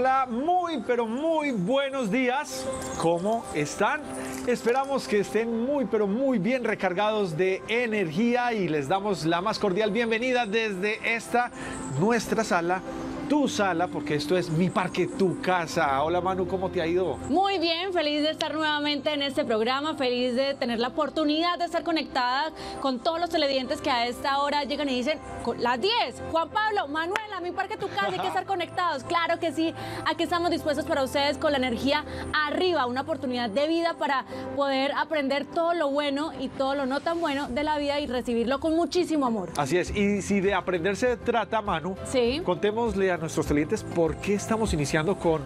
Hola, muy pero muy buenos días. ¿Cómo están? Esperamos que estén muy pero muy bien recargados de energía y les damos la más cordial bienvenida desde esta nuestra sala tu sala, porque esto es mi parque, tu casa. Hola Manu, ¿cómo te ha ido? Muy bien, feliz de estar nuevamente en este programa, feliz de tener la oportunidad de estar conectada con todos los televidentes que a esta hora llegan y dicen, las 10, Juan Pablo, Manuela, mi parque, tu casa, hay que estar conectados. Claro que sí, aquí estamos dispuestos para ustedes con la energía arriba, una oportunidad de vida para poder aprender todo lo bueno y todo lo no tan bueno de la vida y recibirlo con muchísimo amor. Así es, y si de aprender se trata, Manu, sí. contémosle a nuestros clientes por qué estamos iniciando con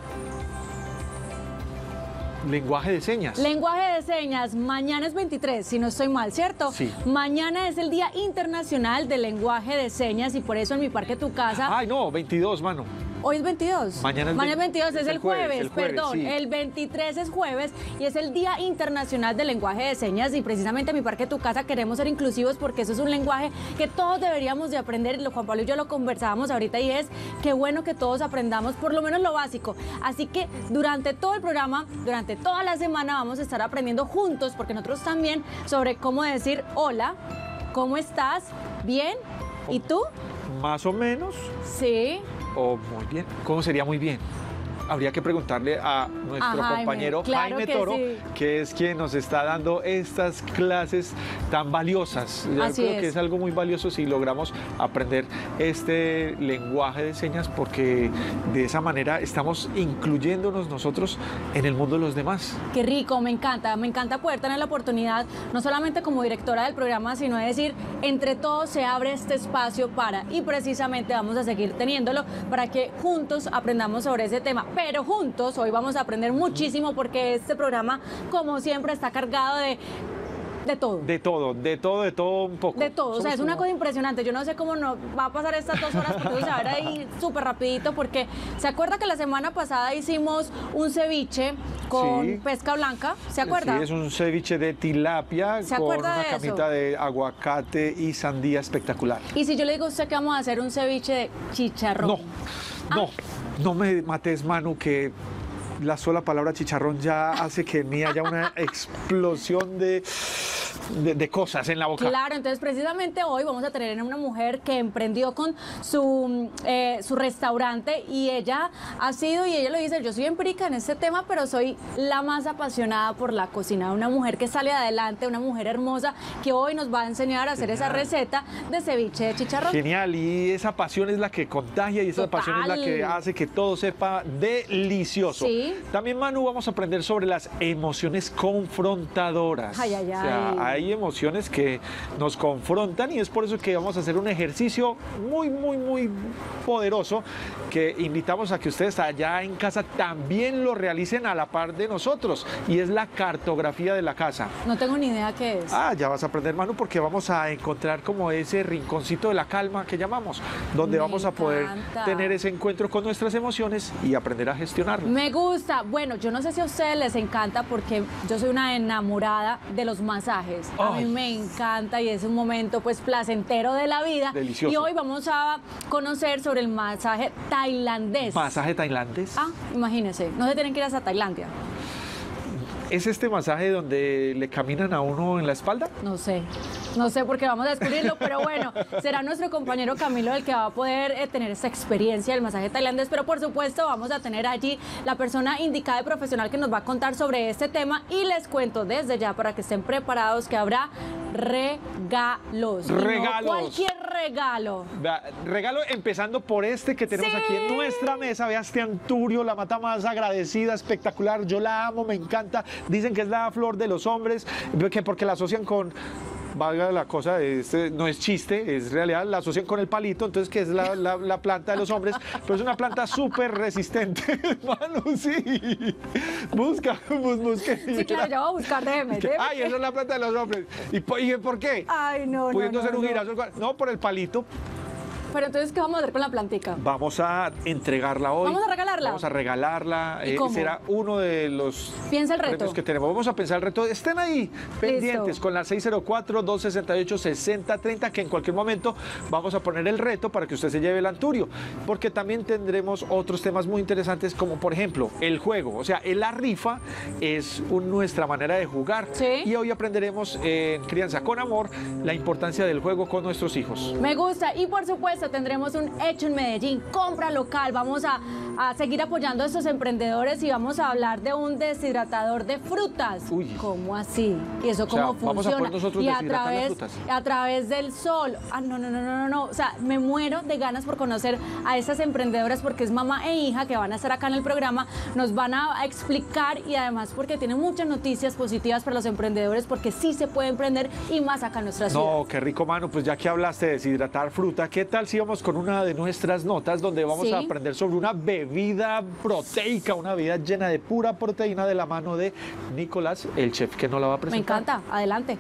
lenguaje de señas. Lenguaje de señas, mañana es 23, si no estoy mal, ¿cierto? Sí. Mañana es el Día Internacional del Lenguaje de Señas y por eso en mi parque Tu Casa... Ay, no, 22, mano. Hoy es 22. Mañana es, Mañana es 22, es, el jueves, perdón. El 23 es jueves y es el Día Internacional del Lenguaje de Señas y precisamente en mi parque Tu Casa queremos ser inclusivos porque eso es un lenguaje que todos deberíamos de aprender. Juan Pablo y yo lo conversábamos ahorita y es qué bueno que todos aprendamos por lo menos lo básico. Así que durante todo el programa, durante toda la semana vamos a estar aprendiendo juntos porque nosotros también sobre cómo decir hola, ¿cómo estás? ¿Bien? ¿Y tú? Más o menos. Sí. O muy bien. ¿Cómo sería muy bien? Habría que preguntarle a nuestro compañero Jaime, Toro, que es quien nos está dando estas clases tan valiosas. Yo creo que es algo muy valioso si logramos aprender este lenguaje de señas, porque de esa manera estamos incluyéndonos nosotros en el mundo de los demás. Qué rico, me encanta, me encanta poder tener la oportunidad, no solamente como directora del programa, sino de decir, entre todos se abre este espacio para, y precisamente vamos a seguir teniéndolo para que juntos aprendamos sobre ese tema pero juntos hoy vamos a aprender muchísimo porque este programa, como siempre, está cargado de de todo. De todo, de todo, de todo un poco. De todo, o sea, es una cosa impresionante. Yo no sé cómo no va a pasar estas dos horas, porque se va a ver ahí súper rapidito, porque se acuerda que la semana pasada hicimos un ceviche con pesca blanca, ¿se acuerda? Sí, es un ceviche de tilapia con una camita de aguacate y sandía espectacular. Y si yo le digo a usted que vamos a hacer un ceviche de chicharrón. No, no. Ah. No me mates, Manu, que la sola palabra chicharrón ya hace que en mí haya una explosión de de, cosas en la boca. Claro, entonces precisamente hoy vamos a tener a una mujer que emprendió con su, eh, su restaurante y ella ha sido, y ella lo dice, yo soy empírica en este tema, pero soy la más apasionada por la cocina. Una mujer que sale adelante, una mujer hermosa que hoy nos va a enseñar a hacer esa receta de ceviche de chicharrón. Genial, y esa pasión es la que contagia y esa pasión es la que hace que todo sepa delicioso. Sí. También, Manu, vamos a aprender sobre las emociones confrontadoras. Ay, ay, ay hay emociones que nos confrontan y es por eso que vamos a hacer un ejercicio muy, muy, muy poderoso que invitamos a que ustedes allá en casa también lo realicen a la par de nosotros y es la cartografía de la casa. No tengo ni idea qué es. Ah, ya vas a aprender, Manu, porque vamos a encontrar como ese rinconcito de la calma que llamamos, donde vamos a poder tener ese encuentro con nuestras emociones y aprender a gestionarlo. Me gusta. Bueno, yo no sé si a ustedes les encanta porque yo soy una enamorada de los masajes. A mí me encanta y es un momento pues placentero de la vida. Delicioso. Y hoy vamos a conocer sobre el masaje tailandés. ¿Masaje tailandés? Ah, imagínense, no se tienen que ir hasta Tailandia. ¿Es este masaje donde le caminan a uno en la espalda? No sé, no sé porque vamos a descubrirlo, pero bueno, será nuestro compañero Camilo el que va a poder eh, tener esta experiencia del masaje tailandés, pero por supuesto vamos a tener allí la persona indicada y profesional que nos va a contar sobre este tema y les cuento desde ya para que estén preparados que habrá regalos. Regalos. cualquier regalo. regalo empezando por este que tenemos aquí en nuestra mesa. Vea este Anturio, la mata más agradecida, espectacular. Yo la amo, me encanta. Dicen que es la flor de los hombres, que porque la asocian con valga la cosa, este no es chiste, es realidad, la asocian con el palito, entonces que es la, planta de los hombres, pero es una planta súper resistente, Manu, sí. Busca, busca. Sí, claro, yo voy a buscar, déjeme, Ay, esa es la planta de los hombres. ¿Y, por qué? Ay, no, Pudiendo no, ser un girasol. No, por el palito. Pero entonces, ¿qué vamos a hacer con la plantica? Vamos a entregarla hoy. ¿Vamos a regalarla? Vamos a regalarla. Eh, será uno de los Piensa el reto. que tenemos. Vamos a pensar el reto. Estén ahí pendientes con la 604-268-6030, que en cualquier momento vamos a poner el reto para que usted se lleve el anturio. Porque también tendremos otros temas muy interesantes, como por ejemplo el juego. O sea, la rifa es nuestra manera de jugar. Y hoy aprenderemos en Crianza con Amor la importancia del juego con nuestros hijos. Me gusta. Y por supuesto, tendremos un hecho en Medellín, compra local. Vamos a, seguir apoyando a estos emprendedores y vamos a hablar de un deshidratador de frutas. Uy. ¿Cómo así? ¿Y eso cómo funciona? Vamos a poner nosotros y a través, frutas. a través del sol. Ah, no, no, no, no, no, no. O sea, me muero de ganas por conocer a estas emprendedoras porque es mamá e hija que van a estar acá en el programa. Nos van a explicar y además porque tienen muchas noticias positivas para los emprendedores porque sí se puede emprender y más acá en nuestra ciudad. No, qué rico, mano. Pues ya que hablaste de deshidratar fruta, ¿qué tal si vamos con una de nuestras notas donde vamos a aprender sobre una bebida proteica, una bebida llena de pura proteína de la mano de Nicolás, el chef que no la va a presentar? Me encanta, adelante.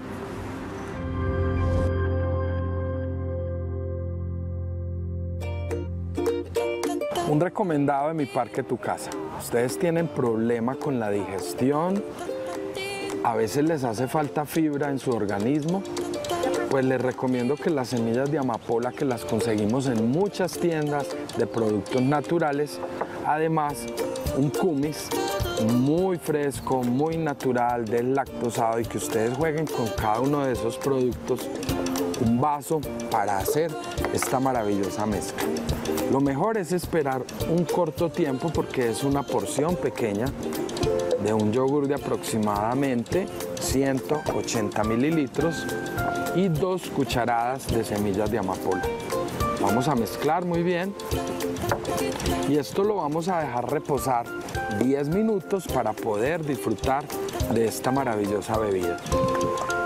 Un recomendado de mi parque Tu Casa. Ustedes tienen problema con la digestión, a veces les hace falta fibra en su organismo, pues les recomiendo que las semillas de amapola que las conseguimos en muchas tiendas de productos naturales, además un kumis muy fresco, muy natural, deslactosado y que ustedes jueguen con cada uno de esos productos un vaso para hacer esta maravillosa mezcla. Lo mejor es esperar un corto tiempo porque es una porción pequeña de un yogur de aproximadamente 180 mililitros y dos cucharadas de semillas de amapola. Vamos a mezclar muy bien y esto lo vamos a dejar reposar 10 minutos para poder disfrutar de esta maravillosa bebida.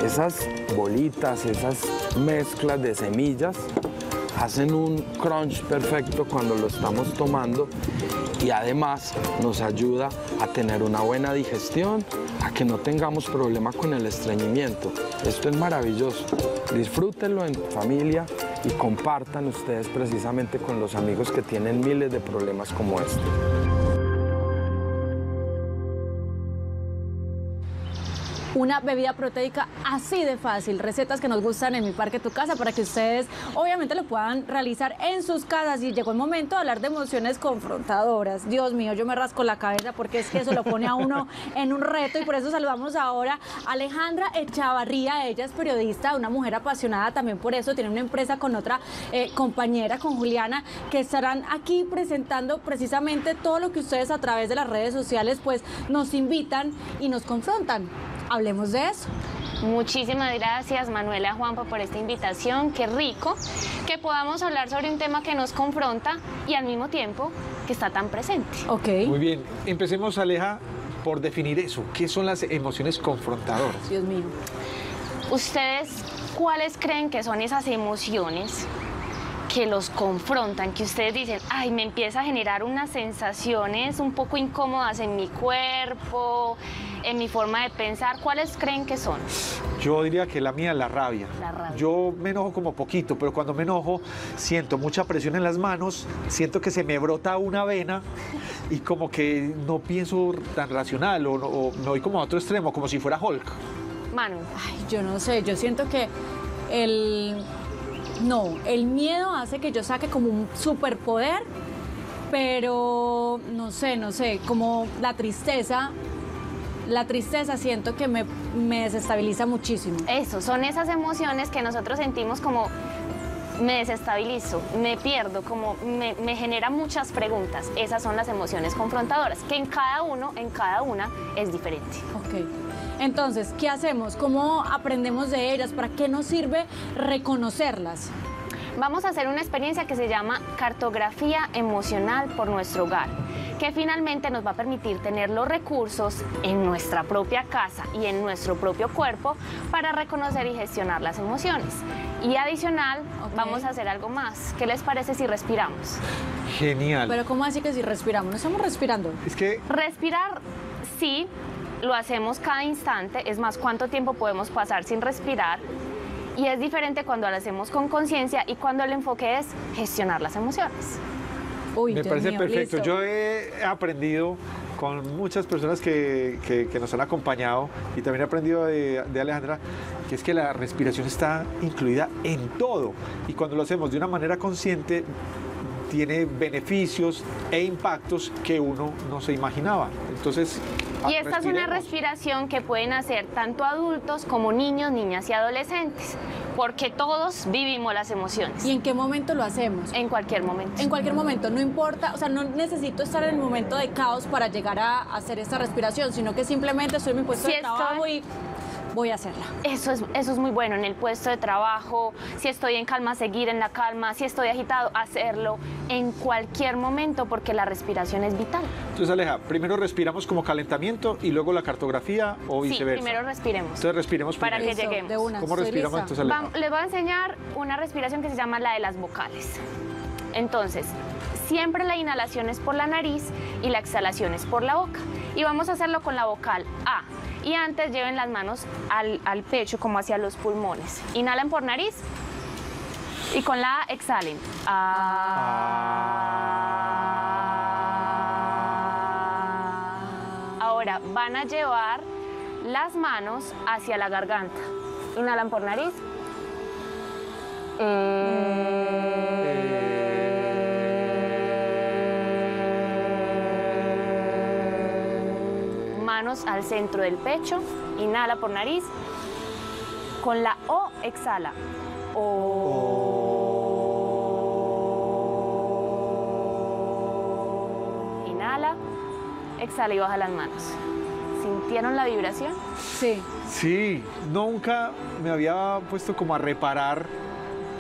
Esas bolitas, esas mezclas de semillas hacen un crunch perfecto cuando lo estamos tomando y además nos ayuda a tener una buena digestión, a que no tengamos problema con el estreñimiento. Esto es maravilloso. Disfrútenlo en familia y compartan ustedes precisamente con los amigos que tienen miles de problemas como este. Una bebida proteica así de fácil. Recetas que nos gustan en mi parque Tu Casa para que ustedes obviamente lo puedan realizar en sus casas. Y llegó el momento de hablar de emociones confrontadoras. Dios mío, yo me rasco la cabeza porque es que eso lo pone a uno en un reto y por eso saludamos ahora a Alejandra Echavarría. Ella es periodista, una mujer apasionada también por eso. Tiene una empresa con otra eh, compañera, con Juliana, que estarán aquí presentando precisamente todo lo que ustedes a través de las redes sociales pues nos invitan y nos confrontan. Hablemos de eso. Muchísimas gracias Manuela Juanpa por esta invitación, qué rico que podamos hablar sobre un tema que nos confronta y al mismo tiempo que está tan presente. Ok. Muy bien, empecemos Aleja por definir eso, ¿qué son las emociones confrontadoras? Dios mío. ¿Ustedes cuáles creen que son esas emociones que los confrontan, que ustedes dicen, ay, me empieza a generar unas sensaciones un poco incómodas en mi cuerpo, en mi forma de pensar, ¿cuáles creen que son? Yo diría que la mía es la rabia. la rabia. Yo me enojo como poquito, pero cuando me enojo siento mucha presión en las manos, siento que se me brota una vena y como que no pienso tan racional o, o me voy como a otro extremo, como si fuera Hulk. Manu. Ay, yo no sé, yo siento que el no, el miedo hace que yo saque como un superpoder, pero no sé, no sé, como la tristeza. La tristeza siento que me, desestabiliza muchísimo. Eso, son esas emociones que nosotros sentimos como me desestabilizo, me pierdo, como me, me, genera muchas preguntas. Esas son las emociones confrontadoras, que en cada uno, en cada una, es diferente. Ok. Entonces, ¿qué hacemos? ¿Cómo aprendemos de ellas? ¿Para qué nos sirve reconocerlas? Vamos a hacer una experiencia que se llama cartografía emocional por nuestro hogar, que finalmente nos va a permitir tener los recursos en nuestra propia casa y en nuestro propio cuerpo para reconocer y gestionar las emociones. Y adicional, vamos a hacer algo más. ¿Qué les parece si respiramos? Genial. Pero ¿cómo así que si respiramos? No estamos respirando. Es que... Respirar, sí, lo hacemos cada instante, es más, cuánto tiempo podemos pasar sin respirar. Y es diferente cuando lo hacemos con conciencia y cuando el enfoque es gestionar las emociones. Uy, Me parece perfecto. Yo he aprendido con muchas personas que, que, nos han acompañado y también he aprendido de, de, Alejandra que es que la respiración está incluida en todo y cuando lo hacemos de una manera consciente tiene beneficios e impactos que uno no se imaginaba. Entonces, y esta es una respiración que pueden hacer tanto adultos como niños, niñas y adolescentes, porque todos vivimos las emociones. ¿Y en qué momento lo hacemos? En cualquier momento. En cualquier momento, no importa, o sea, no necesito estar en el momento de caos para llegar a hacer esta respiración, sino que simplemente estoy en mi puesto de trabajo y voy a hacerla. Eso es, eso es muy bueno en el puesto de trabajo, si estoy en calma, seguir en la calma, si estoy agitado, hacerlo en cualquier momento porque la respiración es vital. Entonces Aleja, primero respiramos como calentamiento y luego la cartografía o viceversa. Sí, primero respiremos. Entonces respiremos Para que lleguemos. De una. ¿Cómo respiramos entonces Aleja? les voy a enseñar una respiración que se llama la de las vocales. Entonces, siempre la inhalación es por la nariz y la exhalación es por la boca. Y vamos a hacerlo con la vocal A. Y antes lleven las manos al, pecho como hacia los pulmones. Inhalan por nariz y con la A exhalen. Ahora van a llevar las manos hacia la garganta. Inhalan por nariz. Al centro del pecho, inhala por nariz, con la O exhala. Inhala, exhala y baja las manos. ¿Sintieron la vibración? Sí. Sí, nunca me había puesto como a reparar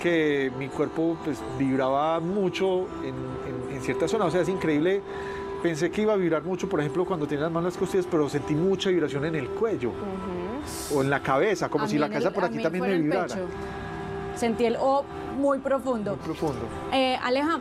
que mi cuerpo pues, vibraba mucho en, en ciertas zonas. O sea, es increíble pensé que iba a vibrar mucho, por ejemplo, cuando tenía las manos las costillas, pero sentí mucha vibración en el cuello o en la cabeza, como si la casa por aquí también me vibrara. Sentí el O muy profundo. Muy profundo. Eh, Aleja,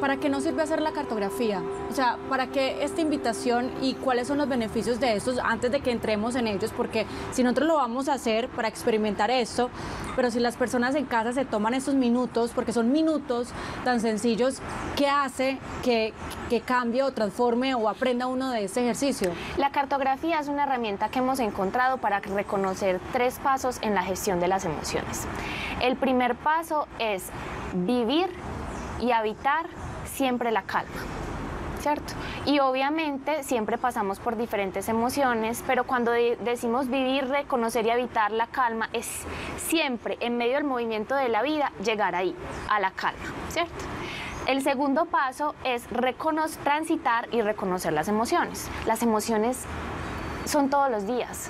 ¿para qué nos sirve hacer la cartografía? O sea, ¿para qué esta invitación y cuáles son los beneficios de estos antes de que entremos en ellos? Porque si nosotros lo vamos a hacer para experimentar esto, pero si las personas en casa se toman estos minutos, porque son minutos tan sencillos, ¿qué hace que, que cambie o transforme o aprenda uno de este ejercicio? La cartografía es una herramienta que hemos encontrado para reconocer tres pasos en la gestión de las emociones. El primer paso es vivir y habitar siempre la calma. ¿Cierto? Y obviamente siempre pasamos por diferentes emociones, pero cuando decimos vivir, reconocer y habitar la calma, es siempre en medio del movimiento de la vida llegar ahí, a la calma, ¿cierto? El segundo paso es transitar y reconocer las emociones. Las emociones son todos los días.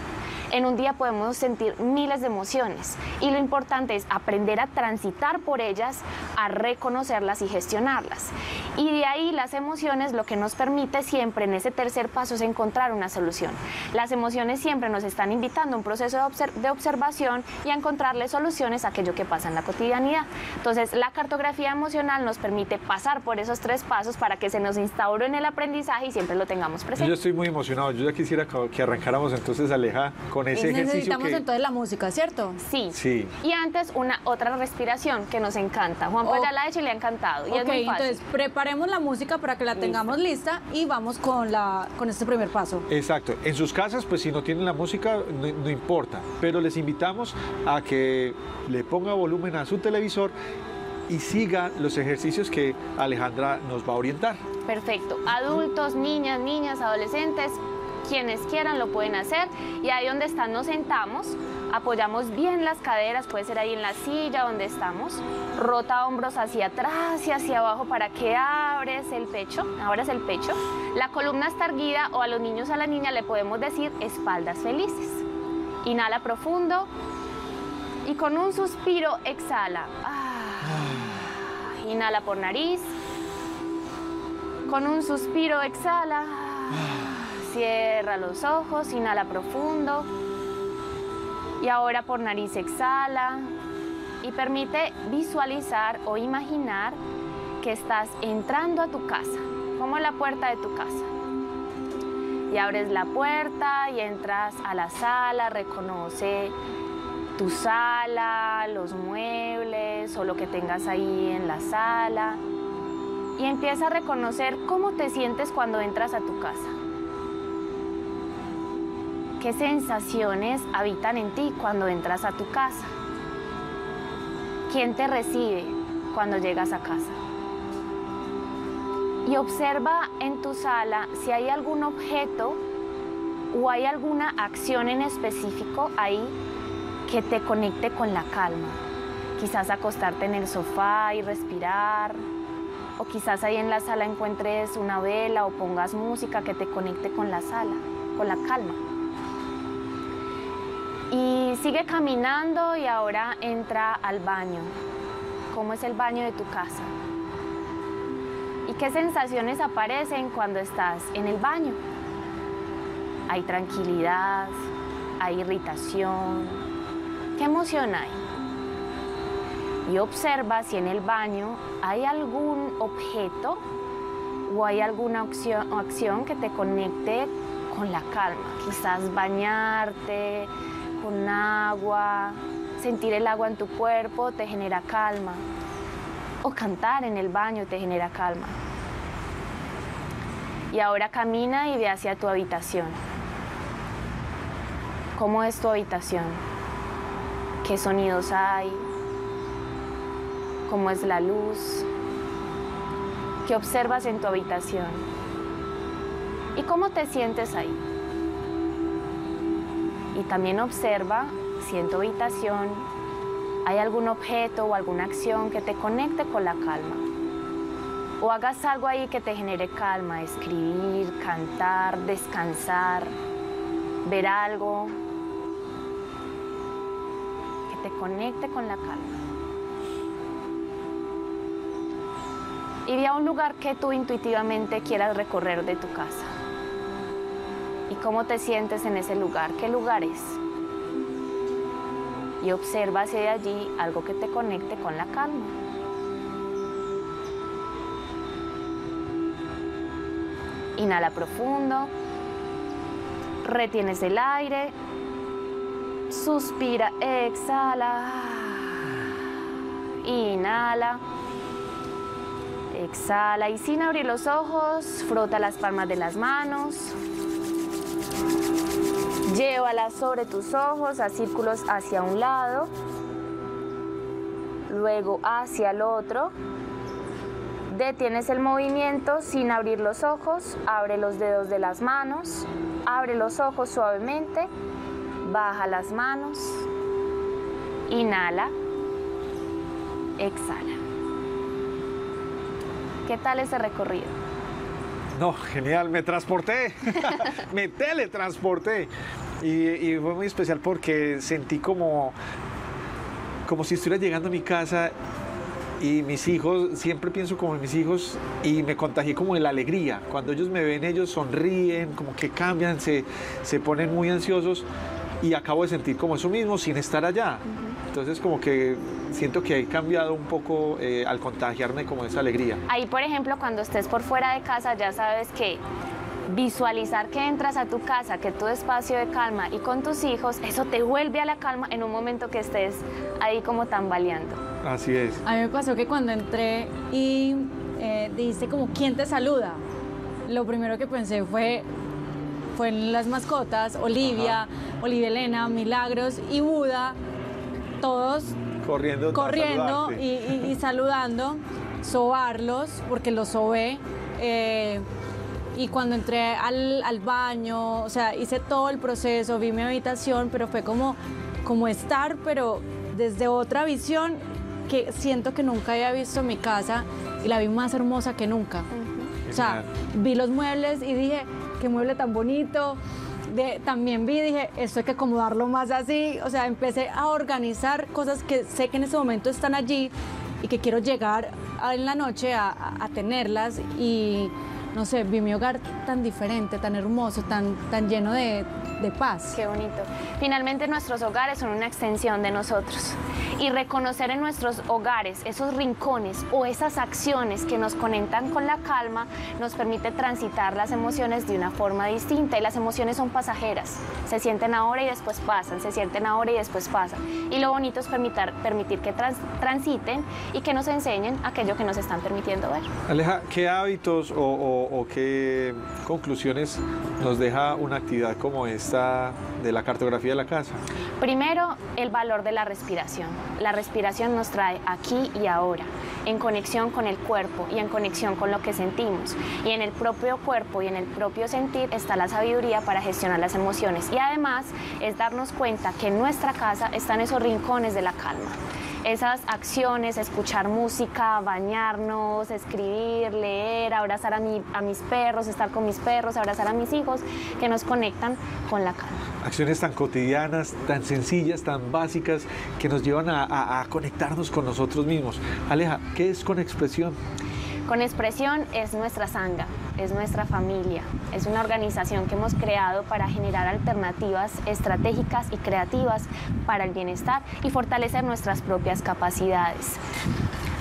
En un día podemos sentir miles de emociones y lo importante es aprender a transitar por ellas, a reconocerlas y gestionarlas. Y de ahí las emociones lo que nos permite siempre en ese tercer paso es encontrar una solución. Las emociones siempre nos están invitando a un proceso de, observación y a encontrarle soluciones a aquello que pasa en la cotidianidad. Entonces la cartografía emocional nos permite pasar por esos tres pasos para que se nos instaure en el aprendizaje y siempre lo tengamos presente. Yo estoy muy emocionado. Yo ya quisiera que arrancáramos entonces, Aleja, con ese ejercicio. Necesitamos entonces la música, ¿cierto? Sí. Sí. Y antes una otra respiración que nos encanta. Juan oh. ya la ha hecho y le ha encantado. Y es muy fácil. entonces preparemos la música para que la tengamos lista y vamos con, la, con este primer paso. Exacto. En sus casas, pues si no tienen la música, no importa. Pero les invitamos a que le ponga volumen a su televisor y siga los ejercicios que Alejandra nos va a orientar. Perfecto. Adultos, niñas, niñas, adolescentes, quienes quieran lo pueden hacer y ahí donde están nos sentamos, apoyamos bien las caderas, puede ser ahí en la silla donde estamos, rota hombros hacia atrás y hacia abajo para que abres el pecho, abras el pecho. La columna está erguida o a los niños a la niña le podemos decir espaldas felices. Inhala profundo y con un suspiro exhala. Ah. Inhala por nariz. Con un suspiro exhala. Cierra los ojos, inhala profundo. Y ahora por nariz exhala. Y permite visualizar o imaginar que estás entrando a tu casa, como la puerta de tu casa. Y abres la puerta y entras a la sala, reconoce tu sala, los muebles o lo que tengas ahí en la sala y empieza a reconocer cómo te sientes cuando entras a tu casa. ¿Qué sensaciones habitan en ti cuando entras a tu casa? ¿Quién te recibe cuando llegas a casa? Y observa en tu sala si hay algún objeto o hay alguna acción en específico ahí que te conecte con la calma. Quizás acostarte en el sofá y respirar, o quizás ahí en la sala encuentres una vela o pongas música que te conecte con la sala, con la calma. Y sigue caminando y ahora entra al baño. ¿Cómo es el baño de tu casa? ¿Y qué sensaciones aparecen cuando estás en el baño? Hay tranquilidad, hay irritación. ¿Qué emoción hay? Y observa si en el baño hay algún objeto o hay alguna acción, acción que te conecte con la calma. Quizás bañarte, con agua, sentir el agua en tu cuerpo te genera calma. O cantar en el baño te genera calma. Y ahora camina y ve hacia tu habitación. ¿Cómo es tu habitación? ¿Qué sonidos hay? ¿Cómo es la luz? ¿Qué observas en tu habitación? ¿Y cómo te sientes ahí? Y también observa si en tu habitación hay algún objeto o alguna acción que te conecte con la calma. O hagas algo ahí que te genere calma, escribir, cantar, descansar, ver algo que te conecte con la calma. Y ve a un lugar que tú intuitivamente quieras recorrer de tu casa y cómo te sientes en ese lugar, qué lugar es. Y observa si hay allí algo que te conecte con la calma. Inhala profundo, retienes el aire, suspira, exhala, inhala, exhala. Y sin abrir los ojos, frota las palmas de las manos, Llévala sobre tus ojos a círculos hacia un lado, luego hacia el otro. Detienes el movimiento sin abrir los ojos, abre los dedos de las manos, abre los ojos suavemente, baja las manos, inhala, exhala. ¿Qué tal ese recorrido? No, genial, me transporté, me teletransporté. Y, fue muy especial porque sentí como, como si estuviera llegando a mi casa y mis hijos, siempre pienso como en mis hijos y me contagié como de la alegría. Cuando ellos me ven, ellos sonríen, como que cambian, se, se ponen muy ansiosos y acabo de sentir como eso mismo sin estar allá. Entonces como que siento que he cambiado un poco eh, al contagiarme como esa alegría. Ahí, por ejemplo, cuando estés por fuera de casa, ya sabes que visualizar que entras a tu casa, que tu espacio de calma y con tus hijos, eso te vuelve a la calma en un momento que estés ahí como tambaleando. Así es. A mí me pasó que cuando entré y eh, dijiste como, ¿quién te saluda? Lo primero que pensé fue, fue en las mascotas, Olivia, Olivia Elena, Milagros y Buda, todos corriendo, corriendo y, saludando, sobarlos, porque los sobé. Eh, y cuando entré al, baño, o sea, hice todo el proceso, vi mi habitación, pero fue como, como estar, pero desde otra visión que siento que nunca había visto mi casa y la vi más hermosa que nunca. O sea, vi los muebles y dije, qué mueble tan bonito, también vi, dije, esto hay que acomodarlo más así. O sea, empecé a organizar cosas que sé que en ese momento están allí y que quiero llegar en la noche a, tenerlas. Y no sé, vi mi hogar tan diferente, tan hermoso, tan, tan lleno de, de paz. Qué bonito. Finalmente nuestros hogares son una extensión de nosotros y reconocer en nuestros hogares esos rincones o esas acciones que nos conectan con la calma nos permite transitar las emociones de una forma distinta y las emociones son pasajeras, se sienten ahora y después pasan, se sienten ahora y después pasan y lo bonito es permitir, permitir que transiten y que nos enseñen aquello que nos están permitiendo ver. Aleja, ¿qué hábitos o qué conclusiones nos deja una actividad como esta de la cartografía de la casa? Primero, el valor de la respiración. La respiración nos trae aquí y ahora, en conexión con el cuerpo y en conexión con lo que sentimos. Y en el propio cuerpo y en el propio sentir está la sabiduría para gestionar las emociones. Y además es darnos cuenta que en nuestra casa están esos rincones de la calma esas acciones, escuchar música, bañarnos, escribir, leer, abrazar a, mis perros, estar con mis perros, abrazar a mis hijos, que nos conectan con la calma. Acciones tan cotidianas, tan sencillas, tan básicas, que nos llevan a, a conectarnos con nosotros mismos. Aleja, ¿qué es con expresión? Con expresión es nuestra sanga, es nuestra familia, es una organización que hemos creado para generar alternativas estratégicas y creativas para el bienestar y fortalecer nuestras propias capacidades.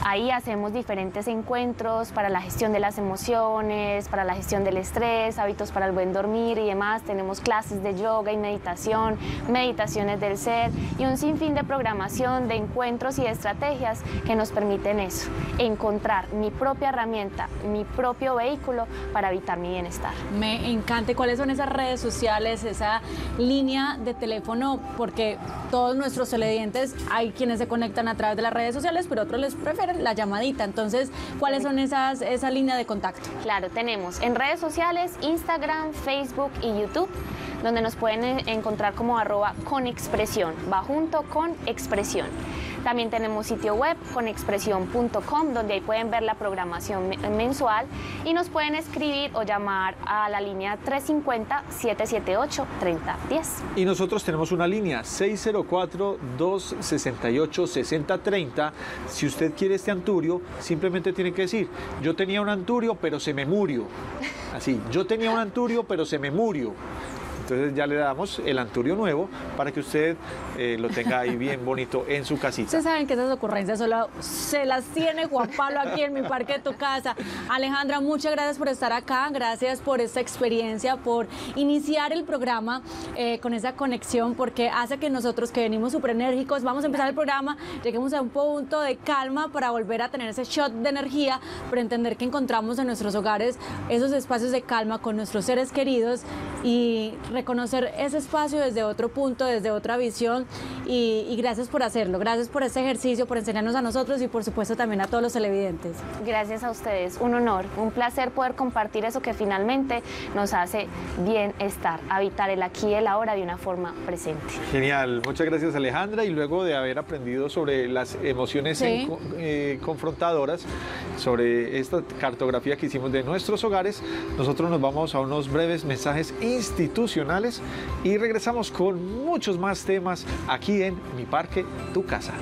Ahí hacemos diferentes encuentros para la gestión de las emociones, para la gestión del estrés, hábitos para el buen dormir y demás. Tenemos clases de yoga y meditación, meditaciones del ser y un sinfín de programación de encuentros y estrategias que nos permiten eso, encontrar mi propia herramienta, mi propio vehículo para evitar mi bienestar. Me encanta. ¿Cuáles son esas redes sociales, esa línea de teléfono? Porque todos nuestros televidentes hay quienes se conectan a través de las redes sociales, pero otros les prefieren la llamadita. Entonces, ¿cuáles son esas esa línea de contacto? Claro, tenemos en redes sociales, Instagram, Facebook y YouTube, donde nos pueden encontrar como arroba con expresión, va junto con expresión. También tenemos sitio web conexpresión.com donde ahí pueden ver la programación mensual y nos pueden escribir o llamar a la línea 350-778-3010. Y nosotros tenemos una línea 604-268-6030. Si usted quiere este anturio, simplemente tiene que decir, yo tenía un anturio pero se me murió. Así, yo tenía un anturio pero se me murió. Entonces ya le damos el anturio nuevo para que usted eh, lo tenga ahí bien bonito en su casita. Ustedes saben que esas ocurrencias solo se las tiene Juan Pablo aquí en mi parque de tu casa. Alejandra, muchas gracias por estar acá, gracias por esta experiencia, por iniciar el programa eh, con esa conexión, porque hace que nosotros que venimos súper enérgicos, vamos a empezar el programa, lleguemos a un punto de calma para volver a tener ese shot de energía, pero entender que encontramos en nuestros hogares esos espacios de calma con nuestros seres queridos y reconocer ese espacio desde otro punto, desde otra visión y, gracias por hacerlo, gracias por este ejercicio, por enseñarnos a nosotros y por supuesto también a todos los televidentes. Gracias a ustedes, un honor, un placer poder compartir eso que finalmente nos hace bien estar, habitar el aquí y el ahora de una forma presente. Genial, muchas gracias Alejandra. Y luego de haber aprendido sobre las emociones eh, confrontadoras, sobre esta cartografía que hicimos de nuestros hogares, nosotros nos vamos a unos breves mensajes institucionales y regresamos con muchos más temas aquí en Mi Parque, Tu Casa.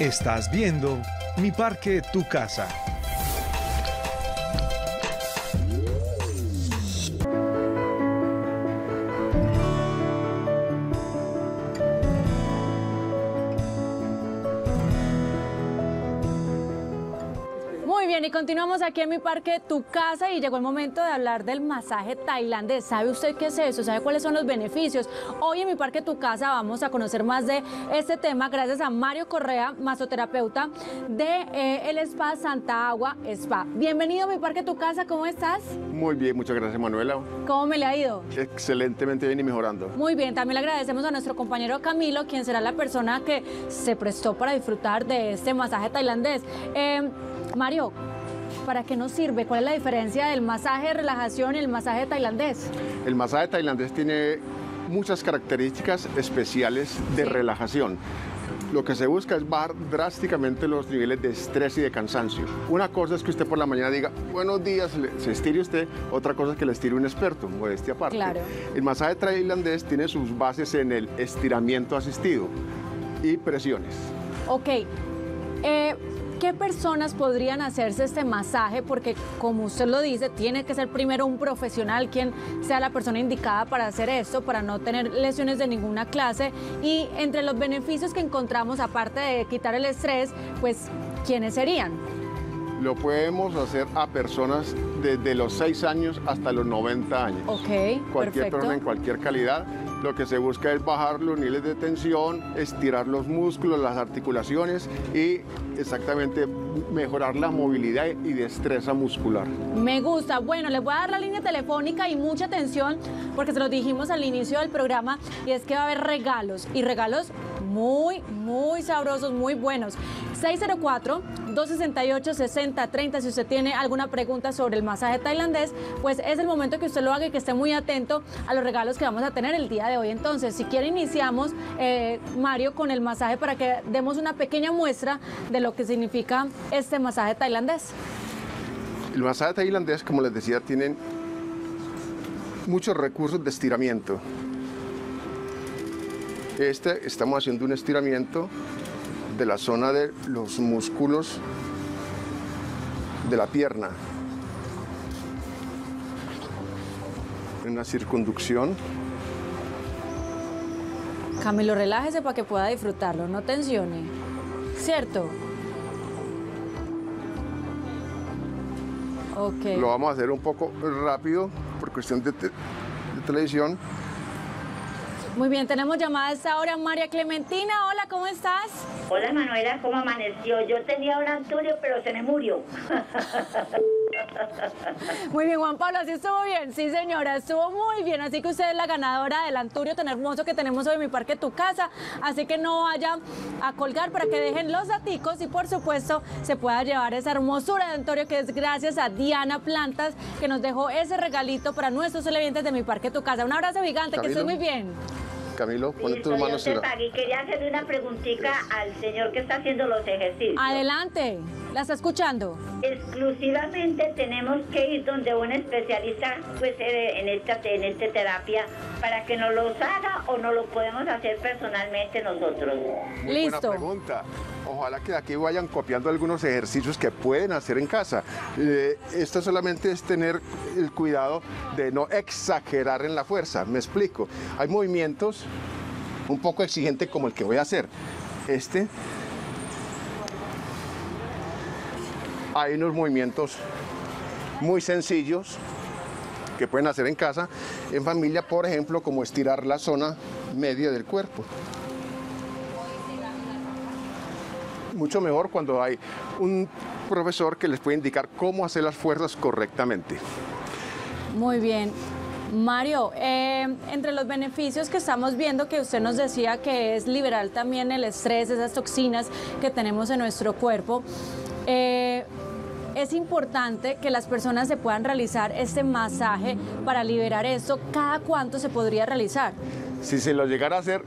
Estás viendo Mi Parque, Tu Casa. Y continuamos aquí en mi parque Tu Casa y llegó el momento de hablar del masaje tailandés. ¿Sabe usted qué es eso? ¿Sabe cuáles son los beneficios? Hoy en mi parque Tu Casa vamos a conocer más de este tema gracias a Mario Correa, masoterapeuta de eh, el Spa Santa Agua Spa. Bienvenido a mi parque Tu Casa, ¿cómo estás? Muy bien, muchas gracias Manuela. ¿Cómo me le ha ido? Excelentemente bien y mejorando. Muy bien, también le agradecemos a nuestro compañero Camilo, quien será la persona que se prestó para disfrutar de este masaje tailandés. Eh, Mario, ¿Para qué nos sirve? ¿Cuál es la diferencia del masaje de relajación y el masaje tailandés? El masaje tailandés tiene muchas características especiales de relajación. Lo que se busca es bajar drásticamente los niveles de estrés y de cansancio. Una cosa es que usted por la mañana diga, buenos días, se estire usted. Otra cosa es que le estire un experto, modestia aparte. Claro. El masaje tailandés tiene sus bases en el estiramiento asistido y presiones. Ok. Eh, ¿qué personas podrían hacerse este masaje? Porque como usted lo dice, tiene que ser primero un profesional quien sea la persona indicada para hacer esto, para no tener lesiones de ninguna clase. Y entre los beneficios que encontramos, aparte de quitar el estrés, pues, ¿quiénes serían? Lo podemos hacer a personas desde los 6 años hasta los 90 años. Ok, Cualquier persona en cualquier calidad lo que se busca es bajar los niveles de tensión, estirar los músculos, las articulaciones y exactamente mejorar la movilidad y destreza muscular. Me gusta. Bueno, les voy a dar la línea telefónica y mucha atención porque se lo dijimos al inicio del programa y es que va a haber regalos y regalos muy, muy sabrosos, muy buenos. 604-268-6030. Si usted tiene alguna pregunta sobre el masaje tailandés, pues es el momento que usted lo haga y que esté muy atento a los regalos que vamos a tener el de hoy. Entonces, si quiere, iniciamos, eh, Mario, con el masaje para que demos una pequeña muestra de lo que significa este masaje tailandés. El masaje tailandés, como les decía, tiene muchos recursos de estiramiento. Este, estamos haciendo un estiramiento de la zona de los músculos de la pierna. Una circunducción. Camilo, relájese para que pueda disfrutarlo, no tensione. ¿Cierto? Ok. Lo vamos a hacer un poco rápido por cuestión de, de televisión. Muy bien, tenemos llamada a esta hora María Clementina. Hola, ¿cómo estás? Hola Manuela, ¿cómo amaneció? Yo tenía un Antonio, pero se me murió. Muy bien, Juan Pablo, así estuvo bien. Sí, señora, estuvo muy bien. Así que usted es la ganadora del Anturio tan hermoso que tenemos hoy en mi parque Tu Casa. Así que no vaya a colgar para que dejen los daticos y, por supuesto, se pueda llevar esa hermosura de Anturio que es gracias a Diana Plantas que nos dejó ese regalito para nuestros televidentes de mi parque Tu Casa. Un abrazo gigante, que estés muy bien. Camilo, pon tus manos yo te Quería hacerle una preguntita al señor que está haciendo los ejercicios. Adelante, la está escuchando. Exclusivamente tenemos que ir donde un especialista pues, eh, en, esta, en esta terapia para que nos los haga o no lo podemos hacer personalmente nosotros. Listo. Buena pregunta. Ojalá que de aquí vayan copiando algunos ejercicios que pueden hacer en casa. Eh, esto solamente es tener el cuidado de no exagerar en la fuerza. Me explico. Hay movimientos un poco exigentes como el que voy a hacer. Este. Hay unos movimientos muy sencillos que pueden hacer en casa, en familia, por ejemplo, como estirar la zona media del cuerpo. Mucho mejor cuando hay un profesor que les puede indicar cómo hacer las fuerzas correctamente. Muy bien. Mario, eh, entre los beneficios que estamos viendo, que usted nos decía que es liberar también el estrés, esas toxinas que tenemos en nuestro cuerpo, eh, es importante que las personas se puedan realizar este masaje para liberar esto. ¿Cada cuánto se podría realizar? Si se lo llegara a hacer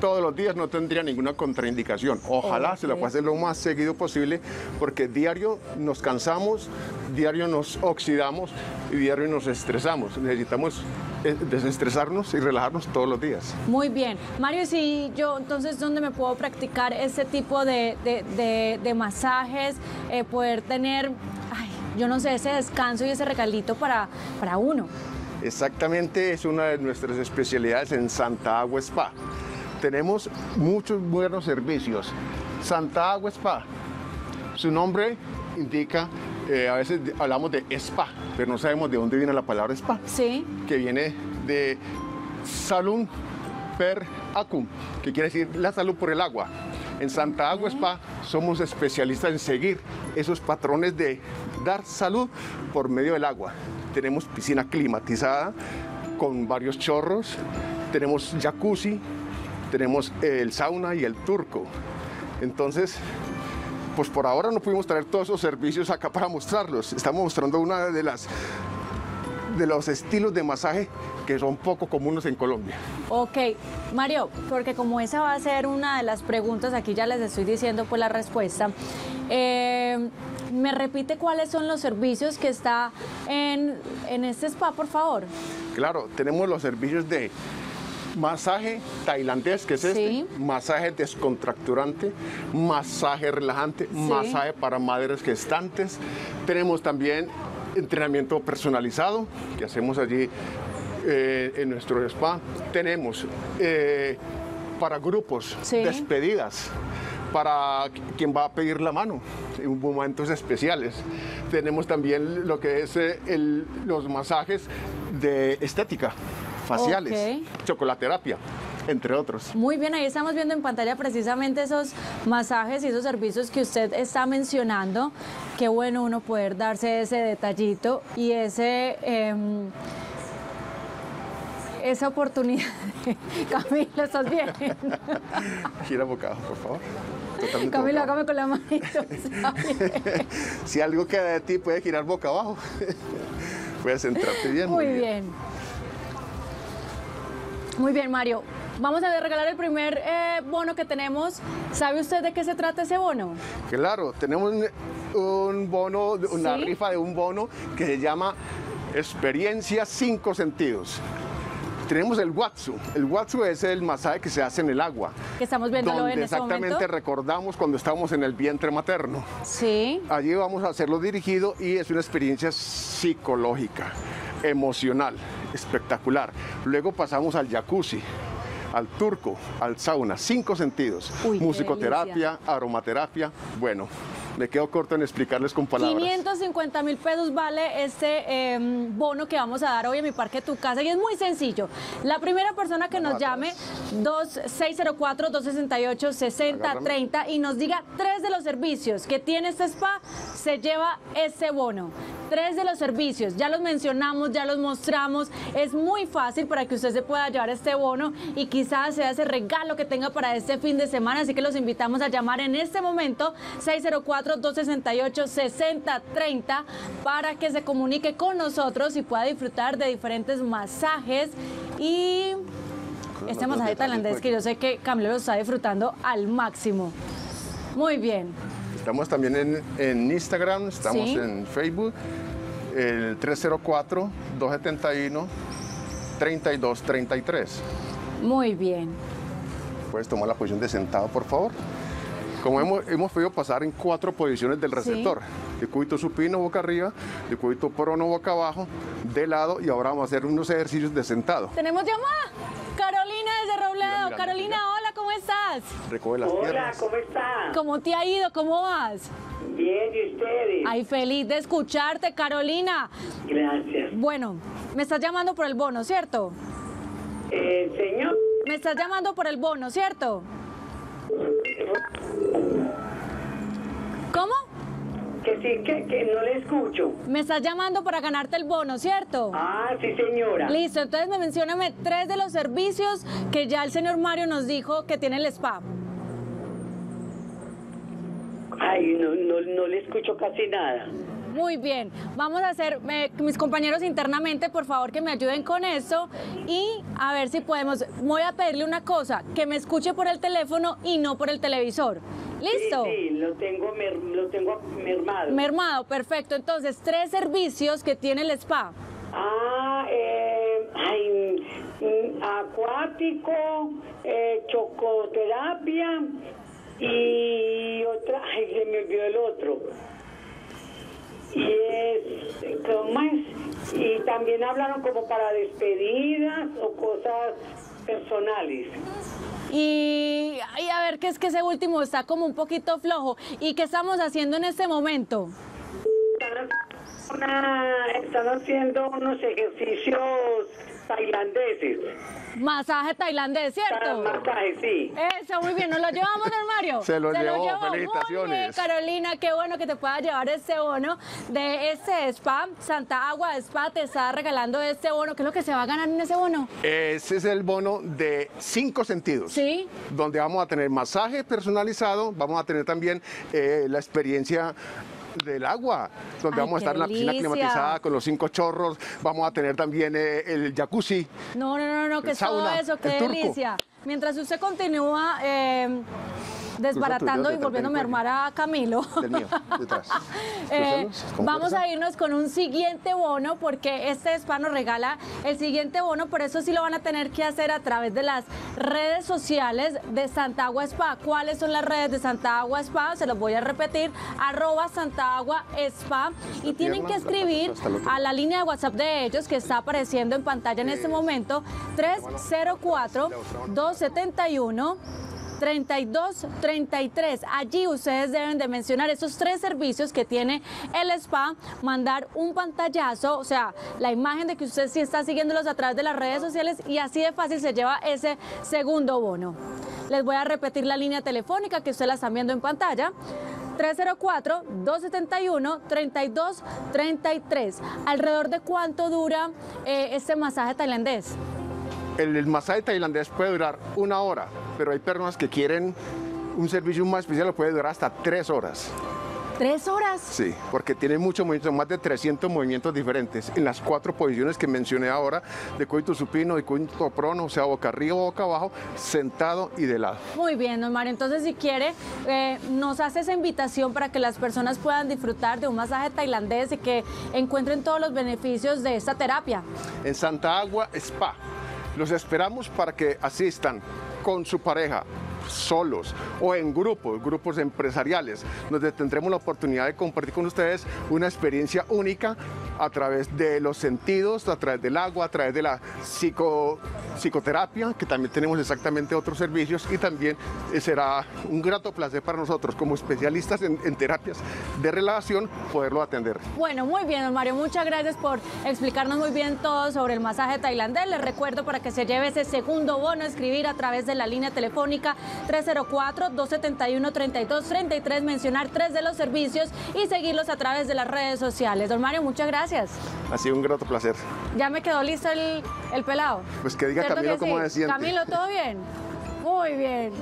todos los días no tendría ninguna contraindicación. Ojalá se lo pueda hacer lo más seguido posible porque diario nos cansamos, diario nos oxidamos y diario nos estresamos. Necesitamos eh, desestresarnos y relajarnos todos los días. Muy bien. Mario, si yo entonces, ¿dónde me puedo practicar este tipo de, masajes? Eh, poder tener, yo no sé, ese descanso y ese regalito para, para uno. Exactamente, es una de nuestras especialidades en Santa Agua Spa tenemos muchos buenos servicios. Santa Agua Spa, su nombre indica, eh, a veces hablamos de spa, pero no sabemos de dónde viene la palabra spa. Sí. Que viene de salud per acum, que quiere decir la salud por el agua. En Santa Agua Spa somos especialistas en seguir esos patrones de dar salud por medio del agua. Tenemos piscina climatizada con varios chorros, tenemos jacuzzi, tenemos el sauna y el turco. Entonces, pues por ahora no pudimos traer todos esos servicios acá para mostrarlos. Estamos mostrando una de las de los estilos de masaje que son poco comunes en Colombia. Ok, Mario, porque como esa va a ser una de las preguntas, aquí ya les estoy diciendo pues la respuesta. Eh, ¿Me repite cuáles son los servicios que está en, en este spa, por favor? Claro, tenemos los servicios de Masaje tailandés, que es este, masaje descontracturante, masaje relajante, masaje para madres gestantes. Tenemos también entrenamiento personalizado que hacemos allí eh, en nuestro spa. Tenemos eh, para grupos despedidas para quien va a pedir la mano en momentos especiales. Tenemos también lo que es eh, los masajes de estética, faciales, chocolaterapia entre otros. Muy bien, ahí estamos viendo en pantalla precisamente esos masajes y esos servicios que usted está mencionando. Qué bueno uno poder darse ese detallito y ese... Em, esa oportunidad. Camila, ¿estás bien? Gira bocado, por favor. Camila, hágame con la manito. si algo queda de ti, puedes girar boca abajo. puedes centrarte bien. Muy, bien. Muy bien, Mario. Vamos a regalar el primer eh, bono que tenemos. ¿Sabe usted de qué se trata ese bono? Claro, tenemos un, bono, una rifa de un bono que se llama Experiencia Cinco Sentidos tenemos el Watsu. El Watsu es el masaje que se hace en el agua. Que estamos viendo en este exactamente recordamos cuando estábamos en el vientre materno. Sí. Allí vamos a hacerlo dirigido y es una experiencia psicológica, emocional, espectacular. Luego pasamos al jacuzzi al turco, al sauna, cinco sentidos, musicoterapia, aromaterapia, bueno, me quedo corto en explicarles con palabras. 550 mil pesos vale este em, bono que vamos a dar hoy en mi parque Tu Casa y es muy sencillo. La primera persona que nos llame, 2604-268-6030 y nos diga tres de los servicios que tiene este spa, se lleva ese bono. Tres de los servicios, ya los mencionamos, ya los mostramos, es muy fácil para que usted se pueda llevar este bono y quizás sea ese regalo que tenga para este fin de semana, así que los invitamos a llamar en este momento 604-268-6030 para que se comunique con nosotros y pueda disfrutar de diferentes masajes y este masaje tailandés que yo sé que Camilo lo está disfrutando al máximo. Muy bien. Estamos también en, Instagram, estamos en Facebook, el 304-271-3233. Muy bien. Puedes tomar la posición de sentado, por favor. Como hemos, hemos podido pasar en cuatro posiciones del receptor. De cúbito supino boca arriba, de cúbito prono boca abajo, de lado y ahora vamos a hacer unos ejercicios de sentado. ¿Tenemos llamada? Carolina desde Robledo. Carolina, hola, ¿cómo estás? Recoge las Hola, ¿cómo estás? ¿Cómo te ha ido? ¿Cómo vas? Bien, ¿y ustedes? Ay, feliz de escucharte, Carolina. Gracias. Bueno, me estás llamando por el bono, ¿cierto? Eh, señor. Me estás llamando por el bono, ¿cierto? ¿Cómo? Que sí, que, no le escucho. Me estás llamando para ganarte el bono, ¿cierto? Ah, sí, señora. Listo, entonces me mencioname tres de los servicios que ya el señor Mario nos dijo que tiene el spa. Ay, no, no, no le escucho casi nada. Muy bien, vamos a hacer, mis compañeros internamente, por favor, que me ayuden con eso y a ver si podemos, voy a pedirle una cosa, que me escuche por el teléfono y no por el televisor. ¿Listo? Sí, lo tengo, lo tengo mermado. Mermado, perfecto. Entonces, tres servicios que tiene el spa. Ah, eh, mm, acuático, eh, chocoterapia y otra, ay, se me olvidó el otro y es, ¿cómo es? Y también hablaron como para despedidas o cosas personales. Y, a ver, ¿qué es que ese último está como un poquito flojo. ¿Y qué estamos haciendo en este momento? están haciendo unos ejercicios tailandeses. Masaje tailandés, ¿cierto? masaje, sí. Eso, muy bien. ¿Nos lo llevamos, don Mario? Se lo, llevó, felicitaciones. Muy bien, Carolina, qué bueno que te pueda llevar este bono de este spa. Santa Agua Spa te está regalando este bono. ¿Qué es lo que se va a ganar en ese bono? Ese es el bono de cinco sentidos. Sí. Donde vamos a tener masaje personalizado, vamos a tener también eh, la experiencia del agua, donde vamos a estar en la piscina climatizada con los cinco chorros, vamos a tener también eh, el jacuzzi. No, no, no, no, que es todo eso, qué delicia. Mientras usted continúa... Eh, desbaratando y volviéndome a armar a Camilo. Del mío, detrás. Eh, vamos a irnos con un siguiente bono porque este spa nos regala el siguiente bono, por eso sí lo van a tener que hacer a través de las redes sociales de Santa Agua Spa. ¿Cuáles son las redes de Santa Agua Spa? Se los voy a repetir, arroba Santa Agua Spa y tienen que escribir a la línea de WhatsApp de ellos que está apareciendo en pantalla en este momento 304 271 3233. Allí ustedes deben de mencionar esos tres servicios que tiene el spa, mandar un pantallazo, o sea, la imagen de que usted sí está siguiéndolos a través de las redes sociales y así de fácil se lleva ese segundo bono. Les voy a repetir la línea telefónica que ustedes la están viendo en pantalla. 304-271-3233. ¿Alrededor de cuánto dura eh, este masaje tailandés? El, masaje tailandés puede durar una hora, pero hay personas que quieren un servicio más especial, puede durar hasta tres horas. ¿Tres horas? Sí, porque tiene muchos movimientos, más de 300 movimientos diferentes en las cuatro posiciones que mencioné ahora, de coito supino, de coito prono, o sea, boca arriba, boca abajo, sentado y de lado. Muy bien, don Mario. Entonces, si quiere, eh, nos hace esa invitación para que las personas puedan disfrutar de un masaje tailandés y que encuentren todos los beneficios de esta terapia. En Santa Agua Spa los esperamos para que asistan con su pareja solos o en grupos, grupos empresariales, donde tendremos la oportunidad de compartir con ustedes una experiencia única a través de los sentidos, a través del agua, a través de la psico, psicoterapia, que también tenemos exactamente otros servicios y también eh, será un grato placer para nosotros como especialistas en, terapias de relación poderlo atender. Bueno, muy bien, don Mario, muchas gracias por explicarnos muy bien todo sobre el masaje tailandés. Les recuerdo para que se lleve ese segundo bono, escribir a través de la línea telefónica 304-271-3233, mencionar tres de los servicios y seguirlos a través de las redes sociales. Don Mario, muchas gracias. Ha sido un grato placer. ¿Ya me quedó listo el, pelado? Pues que diga Camilo cómo decía. Camilo, ¿todo bien? Muy bien.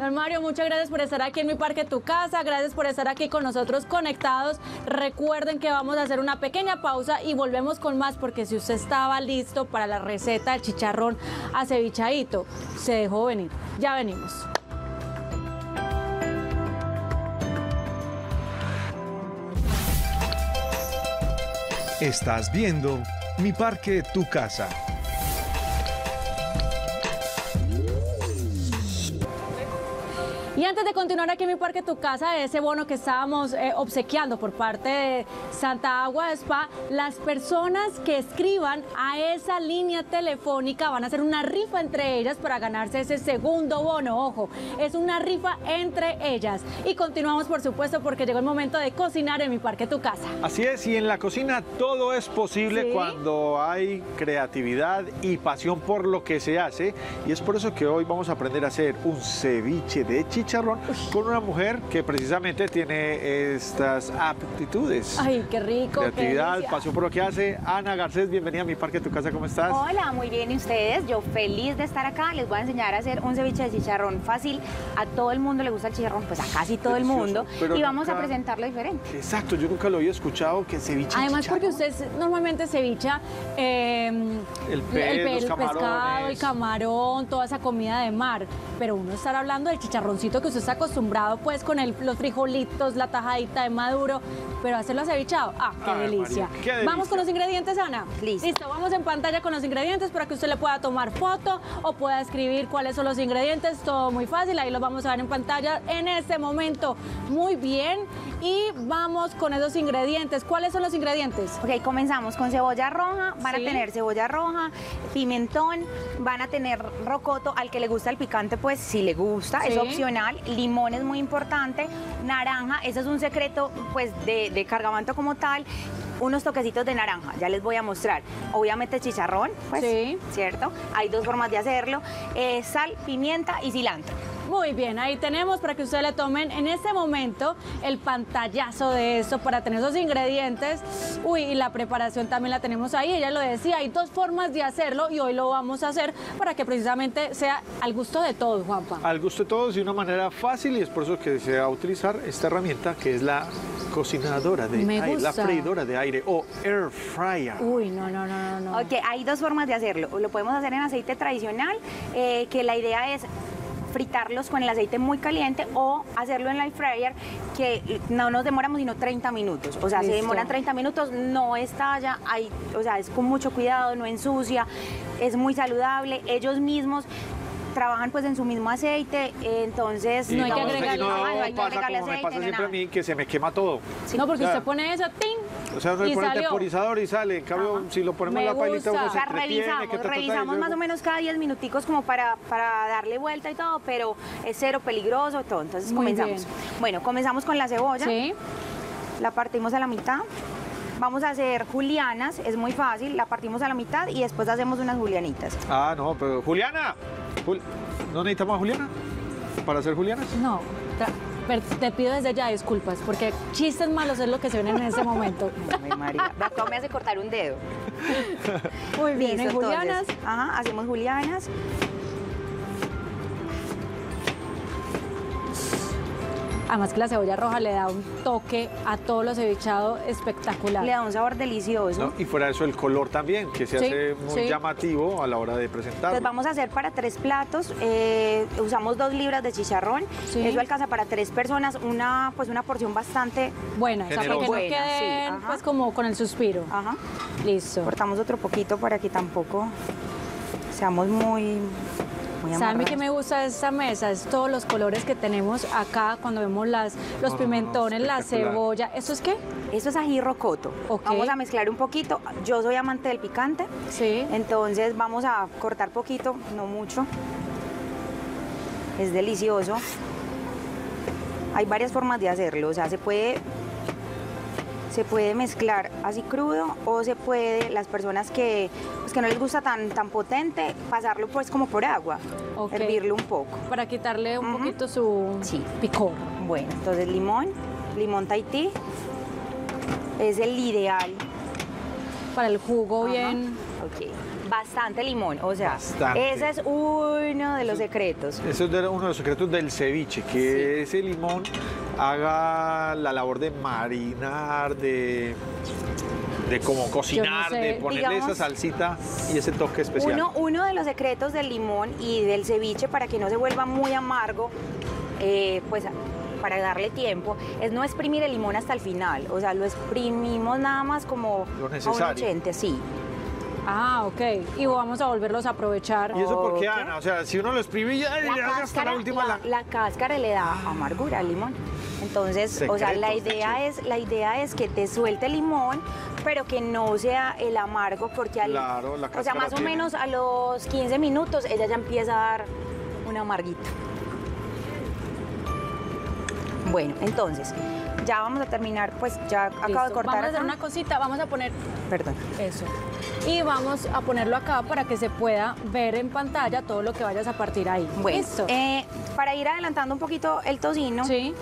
Don Mario, muchas gracias por estar aquí en mi parque Tu Casa, gracias por estar aquí con nosotros conectados. Recuerden que vamos a hacer una pequeña pausa y volvemos con más porque si usted estaba listo para la receta del chicharrón acevichadito, se dejó venir. Ya venimos. Estás viendo Mi Parque Tu Casa. Y antes de continuar aquí en mi parque Tu Casa, ese bono que estábamos eh, obsequiando por parte de Santa Agua Spa, las personas que escriban a esa línea telefónica van a hacer una rifa entre ellas para ganarse ese segundo bono. Ojo, es una rifa entre ellas. Y continuamos, por supuesto, porque llegó el momento de cocinar en mi parque Tu Casa. Así es, y en la cocina todo es posible cuando hay creatividad y pasión por lo que se hace. Y es por eso que hoy vamos a aprender a hacer un ceviche de chicha con una mujer que precisamente tiene estas aptitudes. Ay, qué rico. Creatividad, pasión por lo que hace. Ana Garcés, bienvenida a mi parque, tu casa, ¿cómo estás? Hola, muy bien, ¿y ustedes? Yo feliz de estar acá. Les voy a enseñar a hacer un ceviche de chicharrón fácil. A todo el mundo le gusta el chicharrón, pues a casi todo el mundo. y vamos a presentarlo diferente. Exacto, yo nunca lo había escuchado que ceviche Además, porque usted normalmente cevicha em, el, el, pescado, el camarón, toda esa comida de mar. Pero uno estará hablando del chicharroncito que usted está acostumbrado pues con el, los frijolitos, la tajadita de maduro, pero hacerlo acevichado, ah, qué, delicia. Vamos con los ingredientes, Ana. Listo. Listo, vamos en pantalla con los ingredientes para que usted le pueda tomar foto o pueda escribir cuáles son los ingredientes, todo muy fácil, ahí los vamos a ver en pantalla en este momento. Muy bien, y vamos con esos ingredientes. ¿Cuáles son los ingredientes? Ok, comenzamos con cebolla roja, van a tener cebolla roja, pimentón, van a tener rocoto, al que le gusta el picante, pues si le gusta, es opcional limón es muy importante, naranja, ese es un secreto pues de, de cargamento como tal, unos toquecitos de naranja, ya les voy a mostrar. Obviamente chicharrón, pues, sí. ¿cierto? Hay dos formas de hacerlo, eh, sal, pimienta y cilantro. Muy bien, ahí tenemos para que ustedes le tomen en este momento el pantallazo de esto para tener esos ingredientes. Uy, y la preparación también la tenemos ahí, ella lo decía, hay dos formas de hacerlo y hoy lo vamos a hacer para que precisamente sea al gusto de todos, Juanpa. Al gusto de todos de una manera fácil y es por eso que se va a utilizar esta herramienta que es la cocinadora de aire, la freidora de aire o air fryer. Uy, no, no, no, no. Ok, hay dos formas de hacerlo. Lo podemos hacer en aceite tradicional, eh, que la idea es fritarlos con el aceite muy caliente o hacerlo en la air fryer que no nos demoramos sino 30 minutos. O sea, se demoran 30 minutos, no estalla, hay, o sea, es con mucho cuidado, no ensucia, es muy saludable. Ellos mismos trabajan pues en su mismo aceite, entonces no hay que agregarle no nada, no hay que pasa agregarle como me aceite, pasa ni siempre a nada. mí, que se me quema todo. No, porque O sea, usted pone eso, ¡ting! O sea, uno le y pone el temporizador y sale. En cambio, si lo ponemos Me en la pailita, uno. O se sea, revisamos, que ta, ta, ta, y revisamos más o menos cada 10 minuticos como para, para darle vuelta y todo, pero es cero peligroso y todo. Entonces Muy comenzamos. bien. Bueno, comenzamos con la cebolla. Sí. La partimos a la mitad. Vamos a hacer julianas, es muy fácil, la partimos a la mitad y después hacemos unas julianitas. Ah, no, pero Juliana. Jul- ¿No necesitamos a Juliana? ¿Para hacer Julianas? No, te pido desde ya disculpas, porque chistes malos es lo que se ven en ese momento. Ay, María, acá me hace cortar un dedo. Muy bien, Listo, en julianas. entonces, ajá, hacemos julianas. Además que la cebolla roja le da un toque a todo lo cevichado espectacular. Le da un sabor delicioso. No, y fuera de eso, el color también, que se Sí, hace muy sí. llamativo a la hora de presentarlo. Entonces vamos a hacer para tres platos, eh, usamos dos libras de chicharrón, Sí. eso alcanza para tres personas, una pues una porción bastante, Buena, o sea, para que no Generosa. Queden pues como con el suspiro. ajá. Listo. Cortamos otro poquito para que tampoco seamos muy, muy ¿Saben qué amarrados. me gusta de esta mesa? Es todos los colores que tenemos acá cuando vemos las, los no, pimentones, la cebolla. ¿Eso es qué? Eso es ají rocoto. Ok. Vamos a mezclar un poquito. Yo soy amante del picante, Sí. entonces vamos a cortar poquito, no mucho. Es delicioso. Hay varias formas de hacerlo, o sea, se puede se puede mezclar así crudo o se puede las personas que pues, que no les gusta tan tan potente pasarlo pues como por agua, hervirlo un poco. Para quitarle un poquito su Sí. picor. Bueno, entonces limón, limón Tahití es el ideal Para el jugo bien. Bastante limón, o sea, Bastante. ese es uno de los secretos. Eso es uno de los secretos del ceviche, que ese limón haga la labor de marinar, de, de como cocinar, sé, de ponerle digamos, esa salsita y ese toque especial. Uno, uno de los secretos del limón y del ceviche para que no se vuelva muy amargo, eh, pues para darle tiempo, es no exprimir el limón hasta el final. O sea, lo exprimimos nada más como Lo a un necesario. 80, sí. Ah, ok. Y vamos a volverlos a aprovechar. ¿Y eso por qué, Ok. Ana? O sea, si uno lo exprime ya le hace hasta la última... la, la- la cáscara le da amargura al limón. Entonces, o sea, la idea es la idea es que te suelte el limón, pero que no sea el amargo porque al, Claro, la o sea, cáscara más o tiene- menos a los 15 minutos ella ya empieza a dar un amarguito. Bueno, entonces, ya vamos a terminar, pues ya acabo Listo. de cortar Vamos a hacer acá. una cosita, vamos a poner Perdón. eso. Y vamos a ponerlo acá para que se pueda ver en pantalla todo lo que vayas a partir ahí. Bueno, Listo. eh, para ir adelantando un poquito el tocino, sí.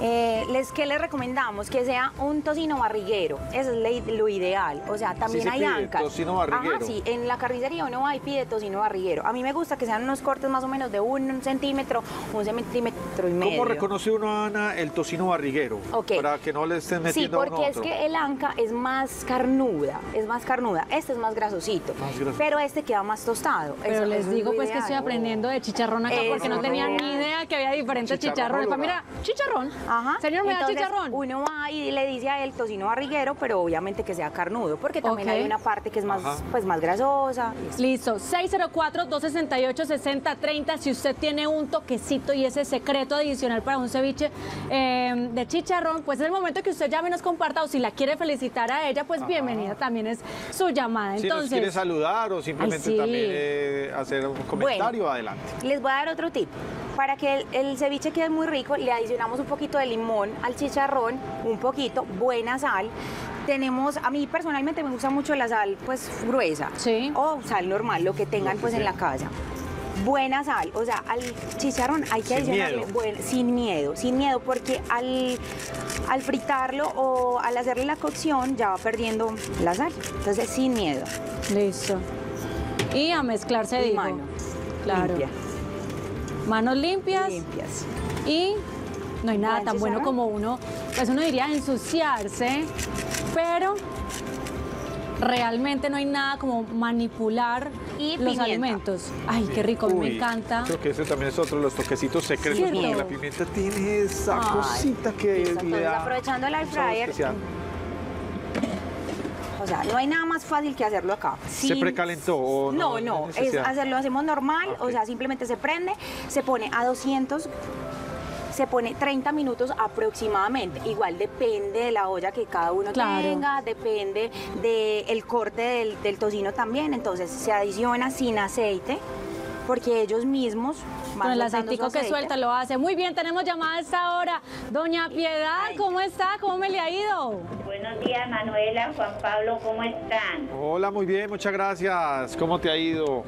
Eh, les, ¿Qué les recomendamos? Que sea un tocino barriguero. Eso es lo ideal. O sea, también se hay pide, ancas. tocino barriguero. Ajá, sí. En la carnicería uno va y pide tocino barriguero. A mí me gusta que sean unos cortes más o menos de un centímetro, un centímetro y medio. ¿Cómo reconoce uno, Ana, el tocino barriguero? Para que no le estén Sí, metiendo a uno porque es otro. que el anca es más carnuda, es más carnuda. Este es más grasosito, Más grasoso. pero este queda más tostado. Pero Eso- les digo pues que estoy aprendiendo de chicharrón acá porque no tenía no. ni idea que había diferentes Chicharrón chicharrones. Colorado. mira, chicharrón. Ajá. Señor, ¿me da chicharrón? Uno va y le dice a él tocino barriguero, pero obviamente que sea carnudo, porque también hay una parte que es más, Ajá. pues, más grasosa. Listo, 604-268-6030. Si usted tiene un toquecito y ese secreto adicional para un ceviche eh, de chicharrón, pues es el momento que usted llame y nos comparta. O si la quiere felicitar a ella, pues bienvenida también es su llamada. Si nos Entonces, quiere saludar o simplemente Ay, sí. también eh, hacer un comentario, adelante. Les voy a dar otro tip. Para que el, el ceviche quede muy rico, le adicionamos un poquito de limón al chicharrón, un poquito, buena sal. Tenemos, a mí personalmente me gusta mucho la sal pues gruesa Sí. o sal normal, lo que tengan que pues en la casa. Buena sal, o sea, al chicharrón hay que Sin adicionarle miedo. buen- sin miedo, sin miedo, porque al, al fritarlo o al hacerle la cocción ya va perdiendo la sal. Entonces, sin miedo. listo. Y a mezclarse, digo. mano Claro. limpia. Manos limpias. Limpias. Y no hay nada tan bueno como uno, pues uno diría ensuciarse, pero realmente no hay nada como manipular y los alimentos. Ay, qué rico, me encanta. Creo que ese también es otro de los toquecitos secretos, porque la pimienta tiene esa cosita que le da... aprovechando el air fryer, o sea, no hay nada más fácil que hacerlo acá. ¿Se precalentó o no? No, es hacerlo, hacemos normal, o sea, simplemente se prende, se pone a 200 se pone 30 minutos aproximadamente. Igual depende de la olla que cada uno tenga, depende del corte del, del, tocino también. Entonces se adiciona sin aceite porque ellos mismos con el aceitico que suelta lo hace. Muy bien, tenemos llamada a esta hora. Doña Piedad, ¿cómo está? ¿Cómo me le ha ido? Buenos días, Manuela, Juan Pablo, ¿cómo están? Hola, muy bien, muchas gracias. ¿Cómo te ha ido?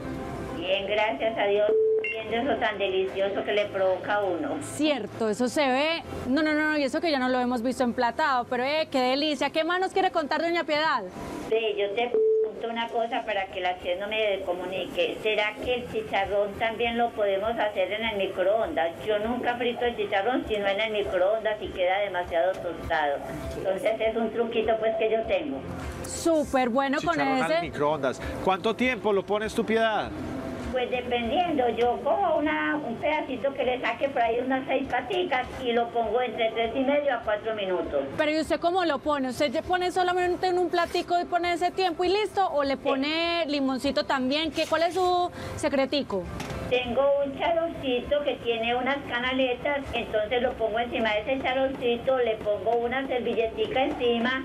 Bien, gracias a Dios. Eso tan delicioso que le provoca a uno. Cierto, eso se ve. No, no, no, y eso que ya no lo hemos visto emplatado, pero eh, qué delicia. ¿Qué más nos quiere contar, Doña Piedad? Sí, yo te una cosa para que la chef no me comunique. ¿Será que el chicharrón también lo podemos hacer en el microondas? Yo nunca frito el chicharrón sino en el microondas y queda demasiado tostado. Entonces es un truquito pues que yo tengo. Súper bueno con ese. microondas. ¿Cuánto tiempo lo pones tu piedad? Pues dependiendo, yo cojo una, un pedacito que le saque por ahí unas seis paticas y lo pongo entre tres y medio a cuatro minutos. Pero ¿y usted cómo lo pone? ¿Usted pone solamente en un platico y pone ese tiempo y listo? ¿O le pone limoncito también? ¿Qué, ¿Cuál es su secretico? Tengo un charolcito que tiene unas canaletas, entonces lo pongo encima de ese charolcito, le pongo una servilletica encima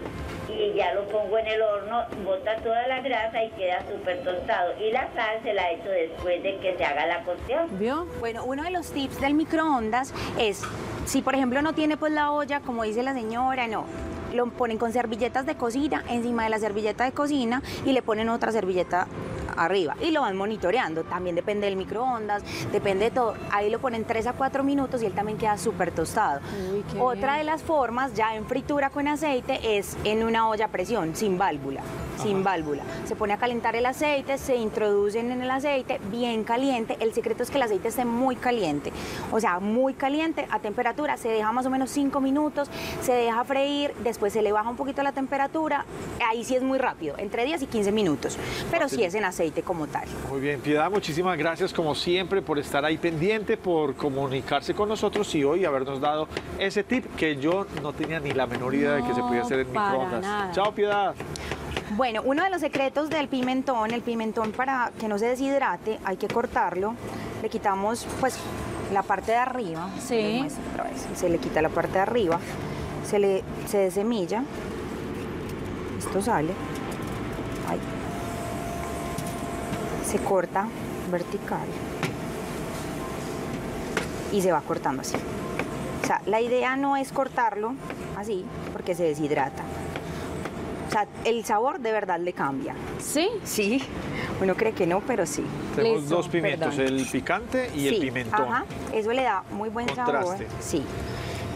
y ya lo pongo en el horno, bota toda la grasa y queda súper tostado. Y la sal se la echo después de que se haga la cocción. ¿Vio? Bueno, uno de los tips del microondas es, si por ejemplo no tiene pues la olla, como dice la señora, no, lo ponen con servilletas de cocina encima de la servilleta de cocina y le ponen otra servilleta arriba y lo van monitoreando. También depende del microondas, depende de todo. Ahí lo ponen 3 a 4 minutos y él también queda súper tostado. Otra de las formas, ya en fritura con aceite, es en una olla a presión, sin válvula sin válvula. Se pone a calentar el aceite, se introducen en el aceite bien caliente. El secreto es que el aceite esté muy caliente, o sea, muy caliente a temperatura. Se deja más o menos 5 minutos, se deja freír, después se le baja un poquito la temperatura. Ahí sí es muy rápido, entre 10 y 15 minutos, pero sí es en aceite como tal. Muy bien, Piedad, muchísimas gracias como siempre por estar ahí pendiente, por comunicarse con nosotros y hoy habernos dado ese tip que yo no tenía ni la menor idea de que se podía hacer en microondas. Chao, Piedad. Bueno, uno de los secretos del pimentón, el pimentón para que no se deshidrate, hay que cortarlo. Le quitamos pues la parte de arriba. Sí. Se le quita la parte de arriba, se le se desemilla. Esto sale. Ahí. Se corta vertical. Y se va cortando así. O sea, la idea no es cortarlo así, porque se deshidrata. O sea, el sabor de verdad le cambia. ¿Sí? Sí. Uno cree que no, pero sí. Tenemos dos pimientos, el picante y el pimentón. Ajá. Eso le da muy buen sabor. Sí.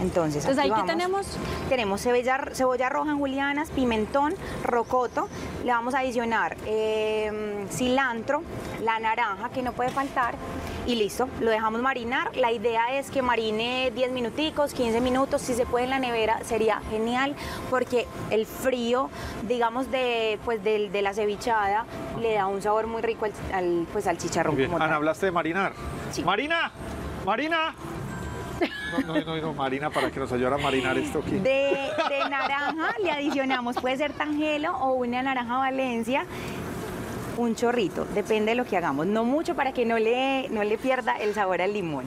Entonces, Entonces ahí que tenemos tenemos cebolla, cebolla roja en julianas, pimentón, rocoto, le vamos a adicionar em, cilantro, la naranja que no puede faltar y listo, lo dejamos marinar. La idea es que marine 10 minuticos, 15 minutos, si se puede en la nevera sería genial porque el frío, digamos, de, pues, de, la cevichada le da un sabor muy rico al, pues, al chicharrón. Ana, hablaste de marinar. Sí. Marina, Marina. No, no, no, Marina, para que nos ayude a marinar esto aquí. De, de naranja le adicionamos, puede ser tangelo o una naranja valencia un chorrito, depende de lo que hagamos, no mucho para que no le, no le pierda el sabor al limón.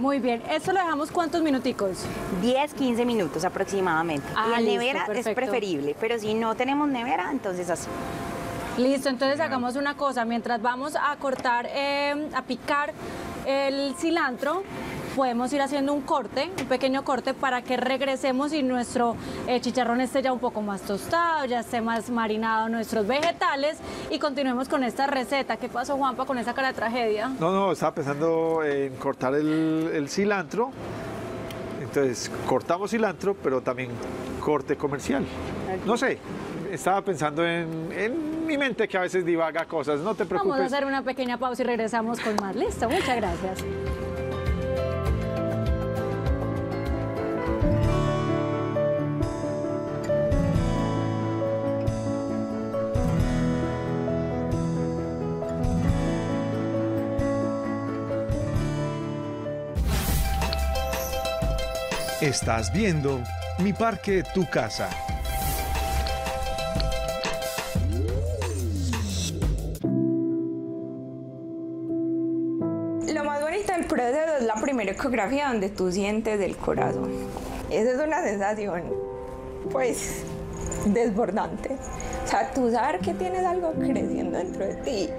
Muy bien, ¿esto lo dejamos cuántos minuticos? 10, 15 minutos aproximadamente. Ah, y en nevera es preferible, pero si no tenemos nevera, entonces así. Listo, entonces hagamos una cosa, mientras vamos a cortar, eh, a picar el cilantro, podemos ir haciendo un corte, un pequeño corte para que regresemos y nuestro eh, chicharrón esté ya un poco más tostado, ya esté más marinado nuestros vegetales y continuemos con esta receta. ¿Qué pasó, Juanpa, con esa cara de tragedia? No, no, estaba pensando en cortar el, cilantro. Entonces, cortamos cilantro, pero también corte comercial. No sé, estaba pensando en, en, mi mente que a veces divaga cosas, no te preocupes. Vamos a hacer una pequeña pausa y regresamos con más. Listo, muchas gracias. Estás viendo Mi Parque, Tu Casa. Lo más bonito del proceso es la primera ecografía donde tú sientes el corazón. Esa es una sensación, pues, desbordante. O sea, tú sabes que tienes algo creciendo dentro de ti.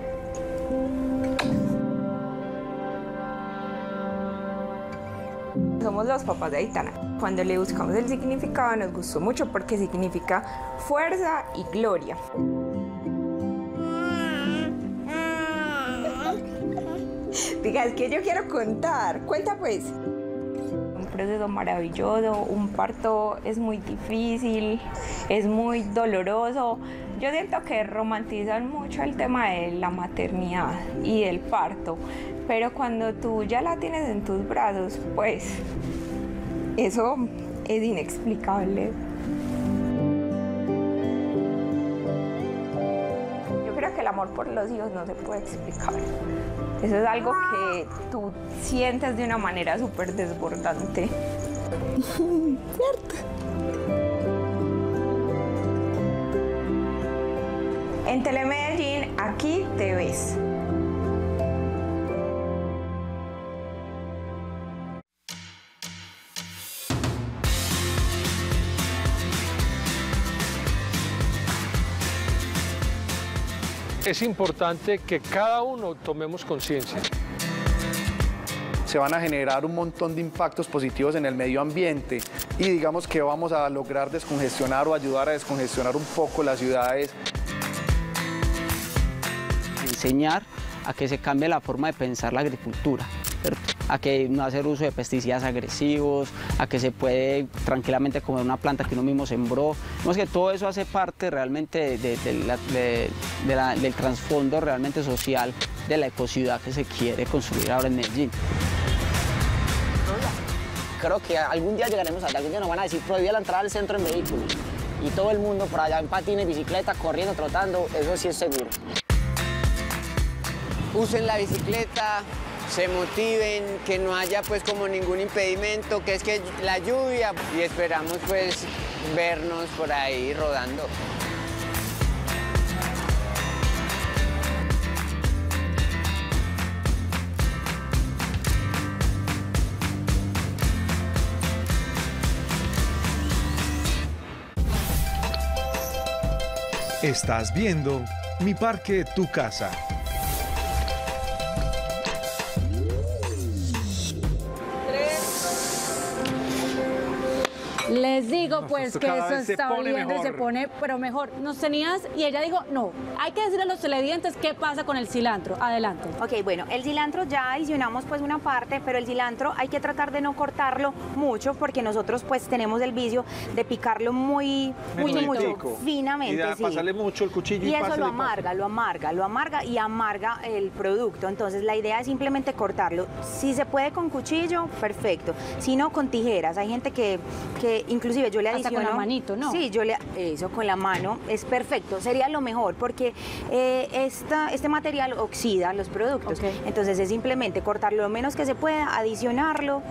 Somos los papás de Aitana. Cuando le buscamos el significado nos gustó mucho porque significa fuerza y gloria. Diga, es que yo quiero contar. Cuenta pues. Un proceso maravilloso, un parto es muy difícil, es muy doloroso. Yo siento que romantizan mucho el tema de la maternidad y del parto, pero cuando tú ya la tienes en tus brazos, pues eso es inexplicable. Yo creo que el amor por los hijos no se puede explicar. Eso es algo que tú sientes de una manera súper desbordante. ¿Cierto? En Telemedellín, aquí te ves. Es importante que cada uno tomemos conciencia. Se van a generar un montón de impactos positivos en el medio ambiente y digamos que vamos a lograr descongestionar o ayudar a descongestionar un poco las ciudades. Enseñar a que se cambie la forma de pensar la agricultura. a que no hacer uso de pesticidas agresivos, a que se puede tranquilamente comer una planta que uno mismo sembró. Vemos que todo eso hace parte realmente del trasfondo realmente social de la ecociudad que se quiere construir ahora en Medellín. Creo que algún día llegaremos a algún día nos van a decir prohibida la entrada al centro en vehículos y todo el mundo por allá en patines, bicicleta, corriendo, trotando, eso sí es seguro. Usen la bicicleta, se motiven, que no haya pues como ningún impedimento, que es que la lluvia y esperamos pues vernos por ahí rodando. Estás viendo Mi Parque, Tu Casa. Les digo pues que eso está oliendo y se pone, pero mejor. Nos tenías, y ella dijo, no, hay que decirle a los televidentes qué pasa con el cilantro. Adelante. Ok, bueno, el cilantro ya adicionamos pues una parte, pero el cilantro hay que tratar de no cortarlo mucho porque nosotros pues tenemos el vicio de picarlo muy, muy mucho, finamente. Y pasarle mucho el cuchillo. Y, y eso lo amarga, lo amarga, lo amarga y amarga el producto. Entonces la idea es simplemente cortarlo. Si se puede con cuchillo, perfecto. Si no, con tijeras. Hay gente que, que inclusive yo le adiciono... Hasta con la manito, ¿no? Sí, yo le... Eso, con la mano es perfecto. Sería lo mejor porque eh, esta, este material oxida los productos. Entonces es simplemente cortar lo menos que se pueda, adicionarlo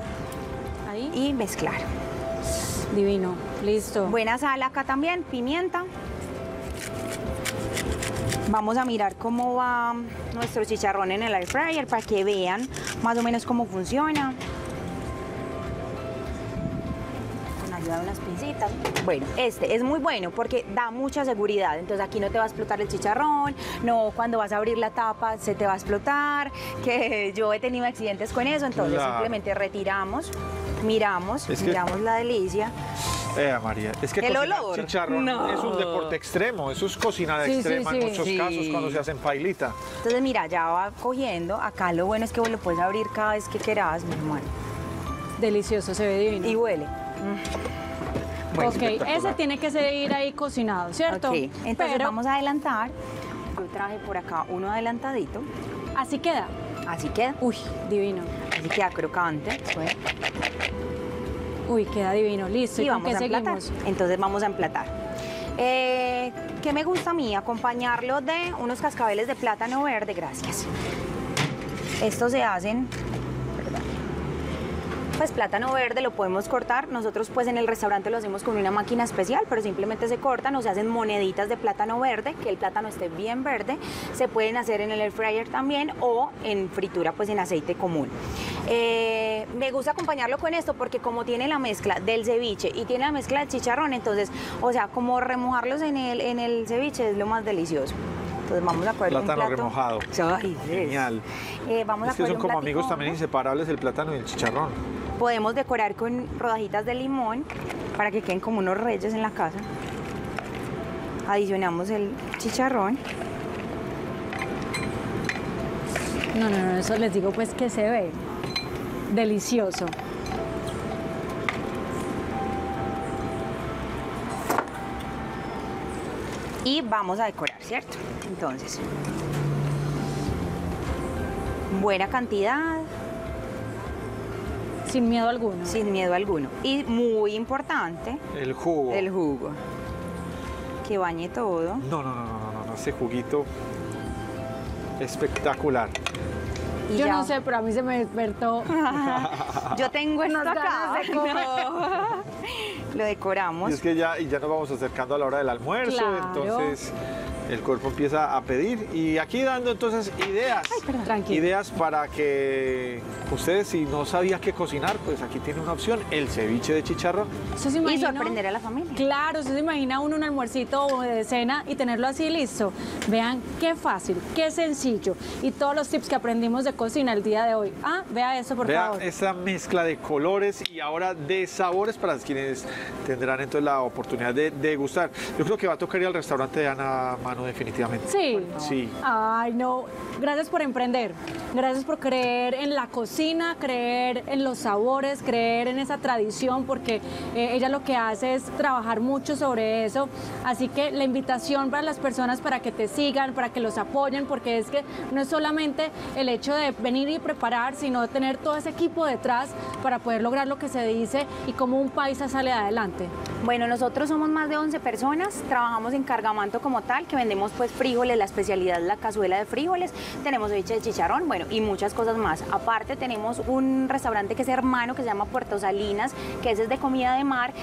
Ahí. y mezclar. Divino, listo. Buena sal acá también, pimienta. Vamos a mirar cómo va nuestro chicharrón en el air fryer para que vean más o menos cómo funciona. Unas pincitas. Bueno, este es muy bueno porque da mucha seguridad. Entonces aquí no te va a explotar el chicharrón, no cuando vas a abrir la tapa se te va a explotar, que yo he tenido accidentes con eso, entonces simplemente retiramos, miramos, miramos la delicia. Eh, María, es que el olor chicharrón es un deporte extremo, eso es cocina extrema en muchos casos cuando se hacen pailita. Entonces mira, ya va cogiendo, acá lo bueno es que vos lo puedes abrir cada vez que quieras, mi hermano. Delicioso, se ve divino. Y huele. Ok, ese tiene que seguir ahí cocinado, ¿cierto? Ok, entonces vamos a adelantar. Yo traje por acá uno adelantadito. ¿Así queda? Así queda. Uy, divino. Así queda crocante. Uy, queda divino, listo. ¿Y, vamos a seguimos? Entonces vamos a emplatar. Eh, ¿Qué me gusta a mí? Acompañarlo de unos cascabeles de plátano verde, gracias. Estos se hacen pues plátano verde lo podemos cortar. Nosotros pues en el restaurante lo hacemos con una máquina especial, pero simplemente se cortan o se hacen moneditas de plátano verde, que el plátano esté bien verde. Se pueden hacer en el air fryer también o en fritura pues en aceite común. Eh, me gusta acompañarlo con esto porque como tiene la mezcla del ceviche y tiene la mezcla del chicharrón, entonces, o sea, como remojarlos en el, en el ceviche es lo más delicioso. Entonces vamos a coger plátano un plato. remojado. Ay, Genial. Eh, vamos es a que son como amigos también inseparables el plátano y el chicharrón. Podemos decorar con rodajitas de limón para que queden como unos reyes en la casa. Adicionamos el chicharrón. No, no, no, eso les digo pues que se ve delicioso. y vamos a decorar, ¿cierto? Entonces, buena cantidad. Sin miedo alguno. Sin miedo alguno. Y muy importante, El jugo. el jugo. Que bañe todo. No, no, no, no, no, no, ese juguito espectacular. Y Yo ya. no sé, pero a mí se me despertó. Yo tengo esto acá. ganas de. Lo decoramos. Y es que ya, y ya nos vamos acercando a la hora del almuerzo, Claro. entonces el cuerpo empieza a pedir y aquí dando entonces ideas, Tranquilo. ideas para que ustedes si no sabían qué cocinar, pues aquí tiene una opción, el ceviche de chicharrón. Eso se Y imagina- sorprender a la familia. Claro, usted se imagina uno un almuercito o de cena y tenerlo así listo. Vean qué fácil, qué sencillo. Y todos los tips que aprendimos de cocina el día de hoy. Ah, vea eso, por Vea favor. esa mezcla de colores y ahora de sabores para quienes tendrán entonces la oportunidad de degustar. Yo creo que va a tocar ir al restaurante de Ana Mano definitivamente. Sí. Sí. Ay, no. Gracias por emprender. Gracias por creer en la cocina, creer en los sabores, creer en esa tradición, porque eh, ella lo que hace es trabajar mucho sobre eso. Así que la invitación para las personas para que te sigan, para que los apoyen, porque es que no es solamente el hecho de venir y preparar, sino tener todo ese equipo detrás para poder lograr lo que se dice y cómo un paisa sale adelante. Bueno, nosotros somos más de 11 personas, trabajamos en Cargamanto como tal, que vendemos pues frijoles, la especialidad es la cazuela de frijoles, tenemos ceviche de chicharrón, bueno, y muchas cosas más. Aparte tenemos un restaurante que es hermano, que se llama Puerto Salinas, que ese es de comida de mar,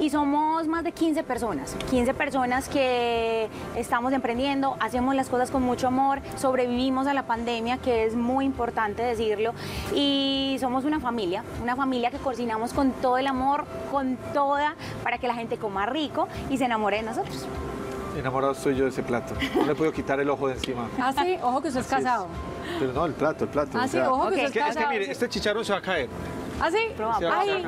y somos más de 15 personas, 15 personas que estamos emprendiendo, hacemos las cosas con mucho amor, sobrevivimos a la pandemia, que es muy importante decirlo, y somos una familia, una familia que cocinamos con todo el amor, con toda, para que la gente coma rico y se enamore de nosotros. Enamorado estoy yo de ese plato. No le puedo quitar el ojo de encima. Ah, sí, ojo que usted es Así es. casado. Pero no, el plato, el plato. Ah, sí, ojo que es, usted que, es que casado. mire, este chicharrón se va a caer. ¿Ah, sí? Probamos. Ay.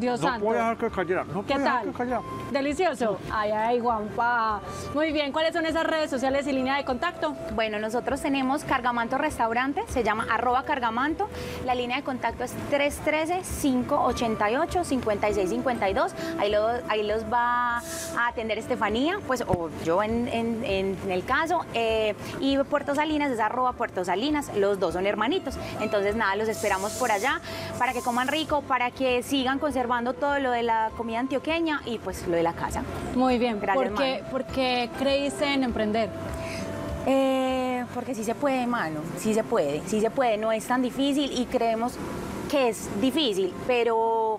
Dios no santo. voy a dejar que cayera. No ¿Qué tal? que cayera. Delicioso. Ay, ay, Juanpa. Muy bien, ¿cuáles son esas redes sociales y línea de contacto? Bueno, nosotros tenemos Cargamanto Restaurante, se llama arroba Cargamanto. La línea de contacto es 313-588-5652. Ahí, lo- ahí los va a atender Estefanía, pues, o yo en, en- en el caso. eh, y Puerto Salinas es arroba Puerto Salinas. Los dos son hermanitos. Entonces, nada, los esperamos por allá para que coman rico, para que sigan conservando todo lo de la comida antioqueña y pues lo de la casa. Muy bien. Gracias, ¿Por qué, Manu. por qué creíste en emprender? Eh, porque sí se puede, mano, sí se puede, sí se puede, no es tan difícil y creemos que es difícil, pero,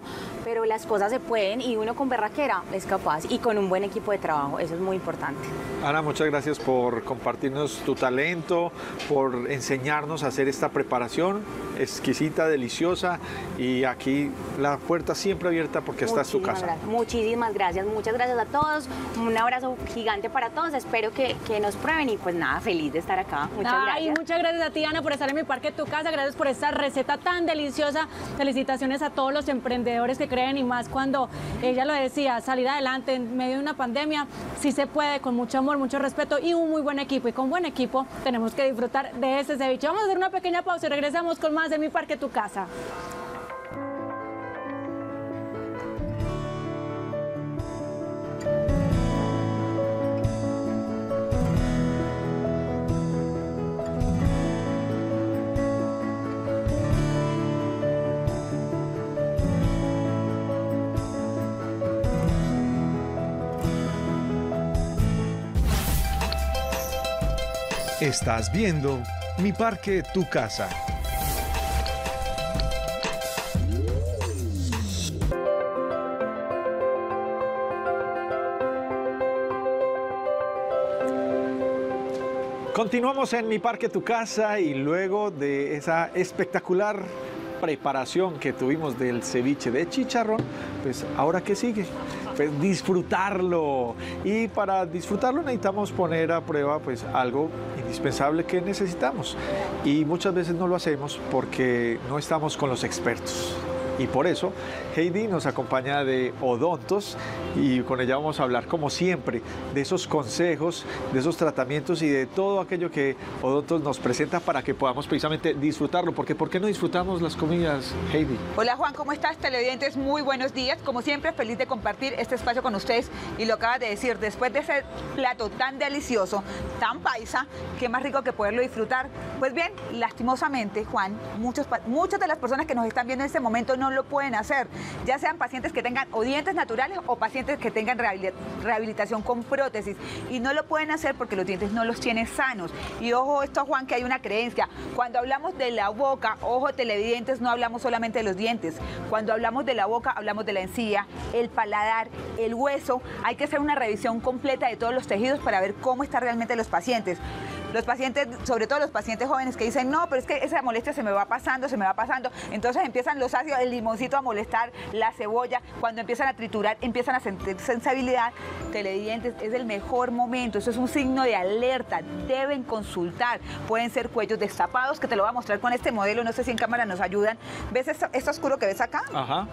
pero las cosas se pueden y uno con berraquera es capaz y con un buen equipo de trabajo, eso es muy importante. Ana, muchas gracias por compartirnos tu talento, por enseñarnos a hacer esta preparación exquisita, deliciosa y aquí la puerta siempre abierta porque esta es tu casa. gracias, muchísimas gracias, muchas gracias a todos, un abrazo gigante para todos, espero que, que nos prueben y pues nada, feliz de estar acá, muchas Ay, gracias. muchas gracias a ti, Ana, por estar en mi parque Tu Casa. Gracias por esta receta tan deliciosa. Felicitaciones a todos los emprendedores que creen y más cuando ella lo decía, salir adelante en medio de una pandemia, sí se puede, con mucho amor, mucho respeto y un muy buen equipo. Y con buen equipo tenemos que disfrutar de ese ceviche. Vamos a hacer una pequeña pausa y regresamos con más de mi parque Tu Casa. Estás viendo Mi Parque, Tu Casa. Continuamos en Mi Parque, Tu Casa y luego de esa espectacular preparación que tuvimos del ceviche de chicharrón, pues ahora qué sigue? Pues disfrutarlo. Y para disfrutarlo necesitamos poner a prueba pues algo indispensable que necesitamos. Y muchas veces no lo hacemos porque no estamos con los expertos. Y por eso Heidi nos acompaña de Odontos y con ella vamos a hablar como siempre de esos consejos, de esos tratamientos y de todo aquello que Odontos nos presenta para que podamos precisamente disfrutarlo. Porque ¿por qué no disfrutamos las comidas, Heidi? Hola Juan, ¿cómo estás? Televidentes, muy buenos días. Como siempre, feliz de compartir este espacio con ustedes y lo acabas de decir, después de ese plato tan delicioso, tan paisa, qué más rico que poderlo disfrutar. Pues bien, lastimosamente, Juan, muchos, muchas de las personas que nos están viendo en este momento no lo pueden hacer, ya sean pacientes que tengan o dientes naturales o pacientes que tengan rehabilitación con prótesis. Y no lo pueden hacer porque los dientes no los tienen sanos. Y ojo esto, Juan, que hay una creencia. Cuando hablamos de la boca, ojo televidentes, no hablamos solamente de los dientes. Cuando hablamos de la boca, hablamos de la encía, el paladar, el hueso. Hay que hacer una revisión completa de todos los tejidos para ver cómo están realmente los pacientes. Los pacientes, sobre todo los pacientes jóvenes que dicen, no, pero es que esa molestia se me va pasando, se me va pasando. Entonces empiezan los ácidos, el limoncito a molestar, la cebolla, cuando empiezan a triturar, empiezan a sentir sensibilidad. Teledientes es el mejor momento, eso es un signo de alerta, deben consultar. Pueden ser cuellos destapados, que te lo voy a mostrar con este modelo, no sé si en cámara nos ayudan. ¿Ves esto, esto oscuro que ves acá? Ajá.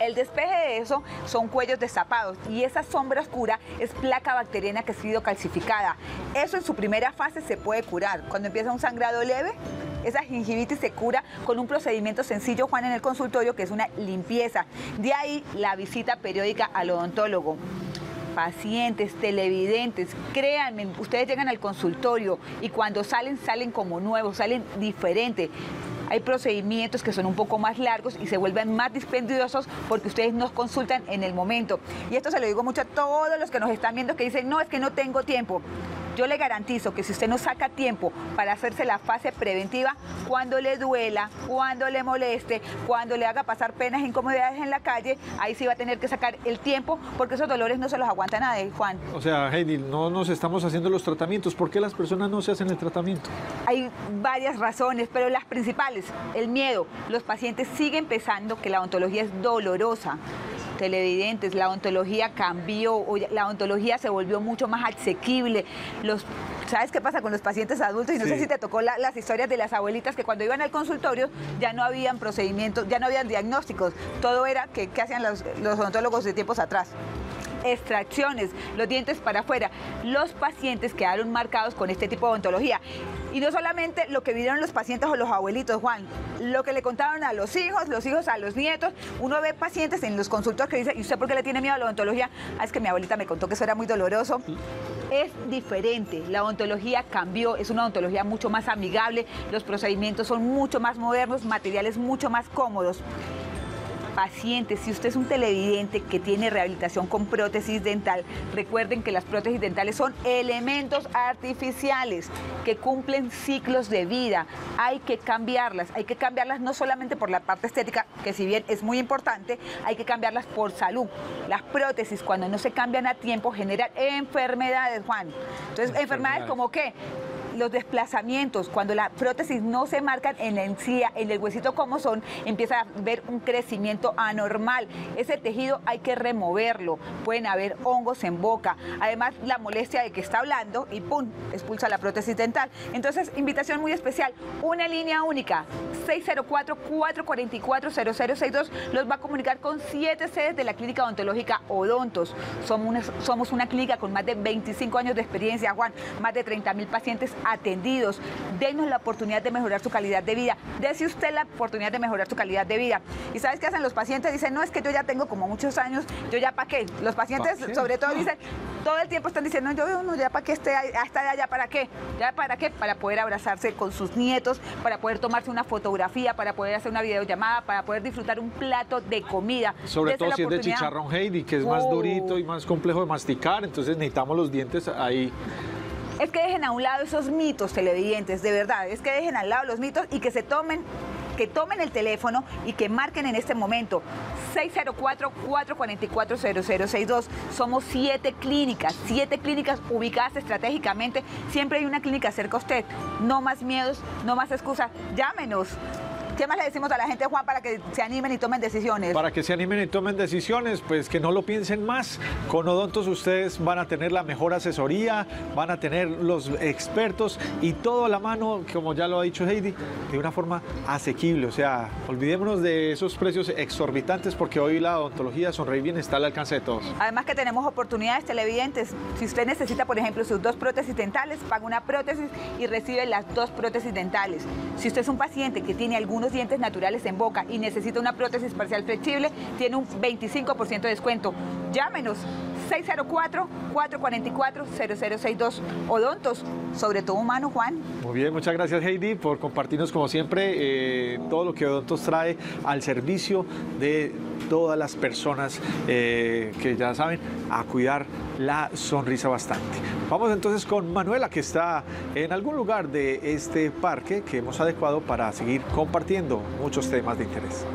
El despeje de eso son cuellos destapados y esa sombra oscura es placa bacteriana que ha sido calcificada. Eso en su primera fase se puede curar. Cuando empieza un sangrado leve, esa gingivitis se cura con un procedimiento sencillo, Juan, en el consultorio, que es una limpieza. De ahí la visita periódica al odontólogo pacientes, televidentes, créanme, ustedes llegan al consultorio y cuando salen, salen como nuevos, salen diferentes. Hay procedimientos que son un poco más largos y se vuelven más dispendiosos porque ustedes nos consultan en el momento. Y esto se lo digo mucho a todos los que nos están viendo que dicen, no, es que no tengo tiempo. Yo le garantizo que si usted no saca tiempo para hacerse la fase preventiva, cuando le duela, cuando le moleste, cuando le haga pasar penas e incomodidades en la calle, ahí sí va a tener que sacar el tiempo porque esos dolores no se los aguanta nadie, Juan. O sea, Heidi, no nos estamos haciendo los tratamientos. ¿Por qué las personas no se hacen el tratamiento? Hay varias razones, pero las principales, el miedo. Los pacientes siguen pensando que la odontología es dolorosa televidentes, la ontología cambió, la ontología se volvió mucho más asequible. Los, ¿Sabes qué pasa con los pacientes adultos? Y no sé si te tocó las historias de las abuelitas que cuando iban al consultorio ya no habían procedimientos, ya no habían diagnósticos. Todo era que, hacían los, los odontólogos de tiempos atrás extracciones, los dientes para afuera. Los pacientes quedaron marcados con este tipo de odontología. Y no solamente lo que vieron los pacientes o los abuelitos, Juan, lo que le contaron a los hijos, los hijos a los nietos. Uno ve pacientes en los consultorios que dicen, ¿y usted por qué le tiene miedo a la odontología? Ah, es que mi abuelita me contó que eso era muy doloroso. Es diferente, la odontología cambió, es una odontología mucho más amigable, los procedimientos son mucho más modernos, materiales mucho más cómodos pacientes, si usted es un televidente que tiene rehabilitación con prótesis dental, recuerden que las prótesis dentales son elementos artificiales que cumplen ciclos de vida. Hay que cambiarlas, hay que cambiarlas no solamente por la parte estética, que si bien es muy importante, hay que cambiarlas por salud. Las prótesis cuando no se cambian a tiempo generan enfermedades, Juan. Entonces, enfermedades como qué? Los desplazamientos, cuando la prótesis no se marcan en la encía, en el huesito como son, empieza a ver un crecimiento anormal. Ese tejido hay que removerlo. Pueden haber hongos en boca. Además, la molestia de que está hablando y ¡pum! expulsa la prótesis dental. Entonces, invitación muy especial. Una línea única, 604-444-0062, los va a comunicar con siete sedes de la Clínica Odontológica Odontos. Somos una, somos una clínica con más de 25 años de experiencia, Juan, más de 30 mil pacientes atendidos. Denos la oportunidad de mejorar su calidad de vida. Dese usted la oportunidad de mejorar su calidad de vida. ¿Y sabes qué hacen los pacientes? Dicen, no, es que yo ya tengo como muchos años, yo ya para qué. Los pacientes, sobre todo, dicen, todo el tiempo están diciendo, yo no, ya para qué esté hasta allá, para qué. ¿Ya para qué? Para poder abrazarse con sus nietos, para poder tomarse una fotografía, para poder hacer una videollamada, para poder disfrutar un plato de comida. Sobre todo si es de chicharrón Heidi, que es más durito y más complejo de masticar, entonces necesitamos los dientes ahí es que dejen a un lado esos mitos televidentes, de verdad, es que dejen al lado los mitos y que se tomen que tomen el teléfono y que marquen en este momento 604-444-0062. Somos siete clínicas, siete clínicas ubicadas estratégicamente. Siempre hay una clínica cerca a usted. No más miedos, no más excusas. Llámenos. ¿Qué más le decimos a la gente, Juan, para que se animen y tomen decisiones? Para que se animen y tomen decisiones, pues que no lo piensen más. Con Odontos ustedes van a tener la mejor asesoría, van a tener los expertos y todo a la mano, como ya lo ha dicho Heidi, de una forma asequible. O sea, olvidémonos de esos precios exorbitantes porque hoy la odontología Sonreír Bien está al alcance de todos. Además que tenemos oportunidades televidentes. Si usted necesita, por ejemplo, sus dos prótesis dentales, paga una prótesis y recibe las dos prótesis dentales. Si usted es un paciente que tiene algunos dientes naturales en boca y necesita una prótesis parcial flexible, tiene un 25% de descuento. Llámenos 604-444-0062. Odontos, sobre todo humano, Juan. Muy bien, muchas gracias Heidi por compartirnos como siempre eh, todo lo que Odontos trae al servicio de todas las personas eh, que ya saben a cuidar la sonrisa bastante. Vamos entonces con Manuela que está en algún lugar de este parque que hemos adecuado para seguir compartiendo muchos temas de interés.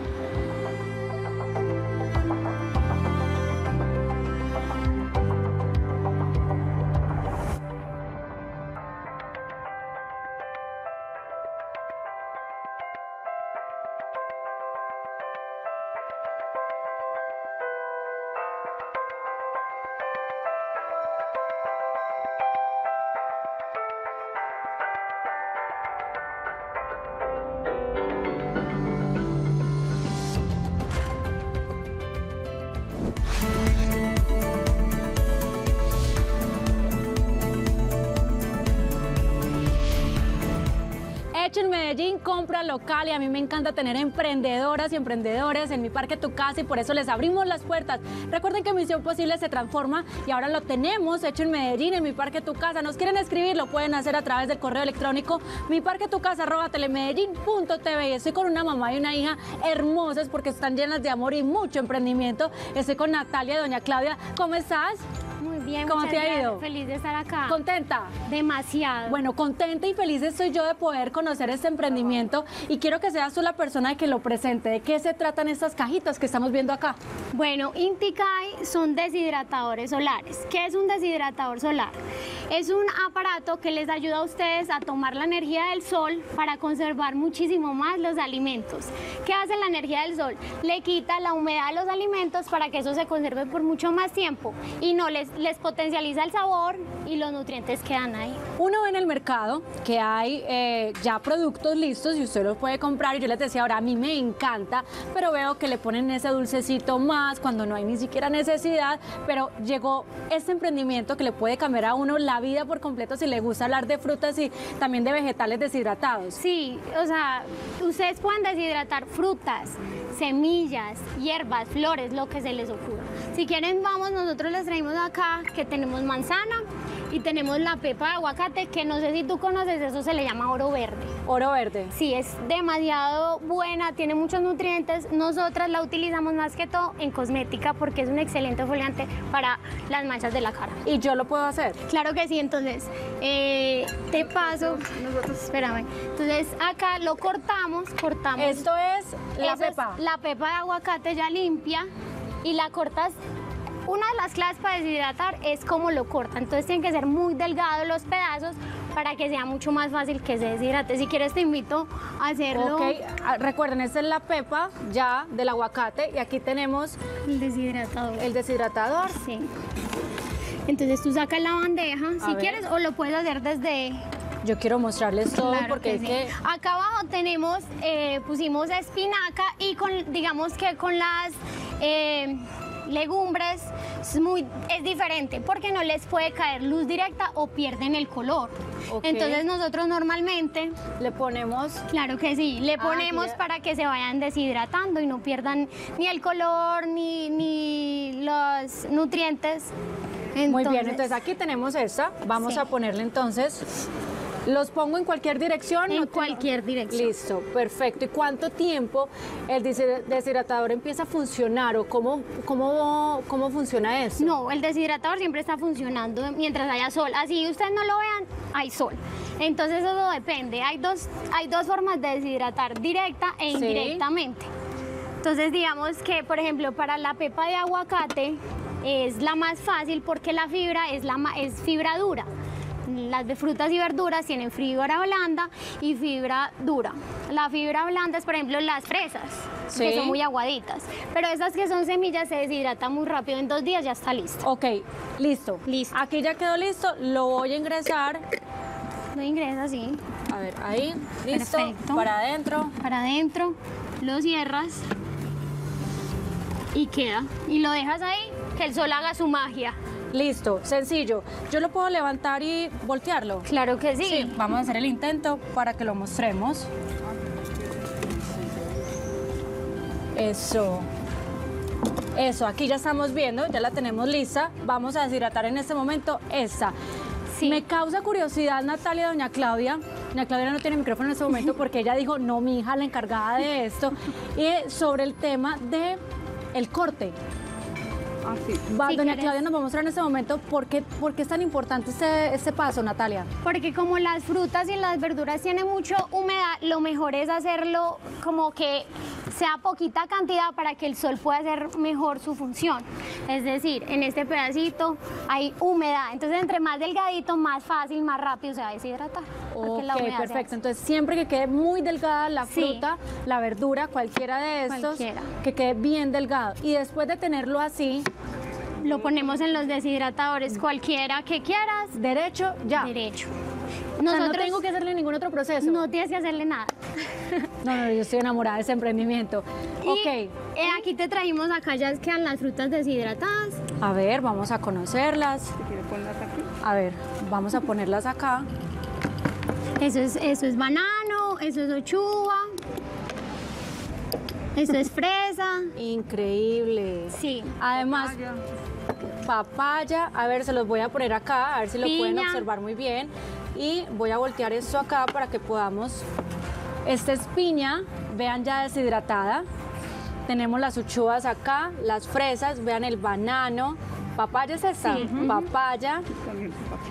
Hecho en Medellín, compra local y a mí me encanta tener emprendedoras y emprendedores en mi parque Tu Casa y por eso les abrimos las puertas. Recuerden que Misión Posible se transforma y ahora lo tenemos hecho en Medellín, en mi parque Tu Casa. Nos quieren escribir, lo pueden hacer a través del correo electrónico mi parque tu casa telemedellín.tv y estoy con una mamá y una hija hermosas porque están llenas de amor y mucho emprendimiento. Estoy con Natalia y doña Claudia. ¿Cómo estás? Bien, ¿Cómo te ha ido? Feliz de estar acá. ¿Contenta? Demasiado. Bueno, contenta y feliz estoy yo de poder conocer este emprendimiento y quiero que seas tú la persona que lo presente. ¿De qué se tratan estas cajitas que estamos viendo acá? Bueno, Inticai son deshidratadores solares. ¿Qué es un deshidratador solar? Es un aparato que les ayuda a ustedes a tomar la energía del sol para conservar muchísimo más los alimentos. ¿Qué hace la energía del sol? Le quita la humedad a los alimentos para que eso se conserve por mucho más tiempo y no les, les potencializa el sabor y los nutrientes quedan ahí. Uno ve en el mercado que hay eh, ya productos listos y usted los puede comprar. Y yo les decía, ahora a mí me encanta, pero veo que le ponen ese dulcecito más cuando no hay ni siquiera necesidad. Pero llegó este emprendimiento que le puede cambiar a uno la vida por completo si le gusta hablar de frutas y también de vegetales deshidratados. Sí, o sea, ustedes pueden deshidratar frutas, semillas, hierbas, flores, lo que se les ocurra. Si quieren, vamos, nosotros les traemos acá que tenemos manzana y tenemos la pepa de aguacate, que no sé si tú conoces, eso se le llama oro verde. Oro verde. Sí, es demasiado buena, tiene muchos nutrientes. Nosotras la utilizamos más que todo en cosmética porque es un excelente foliante para las manchas de la cara. ¿Y yo lo puedo hacer? Claro que sí, entonces eh, te paso, espérame. Entonces acá lo cortamos, cortamos. Esto es la Eso es pepa. la pepa de aguacate ya limpia y la cortas. Una de las claves para deshidratar es cómo lo corta. Entonces tienen que ser muy delgados los pedazos para que sea mucho más fácil que se deshidrate. Si quieres te invito a hacerlo. Ok, ah, recuerden, esta es la pepa ya del aguacate y aquí tenemos el deshidratador. El deshidratador. Sí. Entonces tú sacas la bandeja, A si ver. quieres, o lo puedes hacer desde... Yo quiero mostrarles todo Claro porque que es que Acá abajo tenemos, eh, pusimos espinaca y con, digamos que con las eh, legumbres es, muy, es diferente porque no les puede caer luz directa o pierden el color. Entonces nosotros normalmente le ponemos... Claro que sí, le Ah, ponemos para que se vayan deshidratando y no pierdan ni el color ni, ni los nutrientes. Muy bien, Entonces- entonces aquí tenemos esta. Vamos Sí. a ponerle entonces Los pongo en cualquier dirección. En cualquier dirección. Listo, perfecto. ¿Y cuánto tiempo el deshidratador empieza a funcionar o cómo, cómo, cómo funciona eso? No, el deshidratador siempre está funcionando mientras haya sol. Así ustedes no lo vean, hay sol. Entonces eso depende. Hay dos, hay dos formas de deshidratar, directa e indirectamente. Entonces digamos que, por ejemplo, para la pepa de aguacate es la más fácil porque la fibra es, la, es fibra dura las de frutas y verduras tienen fibra blanda y fibra dura. La fibra blanda es, por ejemplo, las fresas, que son muy aguaditas. Pero esas que son semillas se deshidratan muy rápido, en dos días ya está listo. Ok, listo. Listo. Aquí ya quedó listo, lo voy a ingresar. Lo ingresa, sí. A ver, ahí, listo. Para adentro. Para adentro, lo cierras y queda. Y lo dejas ahí, que el sol haga su magia. Listo, sencillo. ¿Yo lo puedo levantar y voltearlo? Claro que sí. sí. Vamos a hacer el intento para que lo mostremos. Eso. Eso, aquí ya estamos viendo, ya la tenemos lista. Vamos a deshidratar en este momento esta. Sí. Me causa curiosidad, Natalia, doña Claudia. Doña Claudia no tiene micrófono en este momento porque ella dijo, no, mi hija, la encargada de esto. y sobre el tema de el corte. Ah, doña Claudia nos va a mostrar en este momento por qué, por qué es tan importante este, este, paso, Natalia. Porque como las frutas y las verduras tienen mucho humedad, lo mejor es hacerlo como que sea poquita cantidad para que el sol pueda hacer mejor su función. Es decir, en este pedacito hay humedad, entonces entre más delgadito, más fácil, más rápido se va a deshidratar. Ok, perfecto. Entonces siempre que quede muy delgada la fruta, la verdura, cualquiera de estos, que quede bien delgado. Y después de tenerlo así, lo ponemos en los deshidratadores, cualquiera que quieras. Derecho, ya. Derecho. Nosotros, no tengo que hacerle ningún otro proceso. No tienes que hacerle nada. no, no, yo estoy enamorada de ese emprendimiento. ok. Eh, aquí te trajimos, acá ya quedan las frutas deshidratadas. A ver, vamos a conocerlas. ponerlas aquí? A ver, vamos a ponerlas acá. Eso es, eso es banano, eso es ochuva. Eso es fresa. Increíble. Sí. Además, papaya. A ver, se los voy a poner acá, a ver si lo pueden observar muy bien. Y voy a voltear esto acá para que podamos... Esta es piña, vean ya deshidratada. Tenemos las uchuvas acá, las fresas, vean el banano. Papaya es esta, papaya.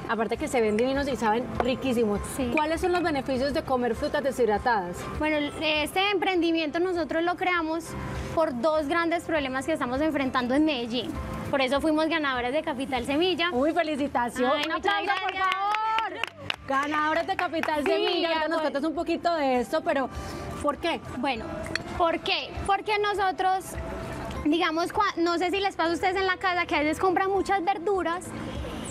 Aparte que se ven divinos y saben riquísimos. ¿Cuáles son los beneficios de comer frutas deshidratadas? Bueno, este emprendimiento nosotros lo creamos por dos grandes problemas que estamos enfrentando en Medellín. Por eso fuimos ganadores de Capital Semilla. Uy, felicitaciones. Un aplauso, por favor. Ganadores de Capital Semilla. Ahora nos cuentas un poquito de esto, pero ¿por qué? Bueno, ¿por qué? Porque nosotros digamos, no sé si les pasa a ustedes en la casa que a veces compran muchas verduras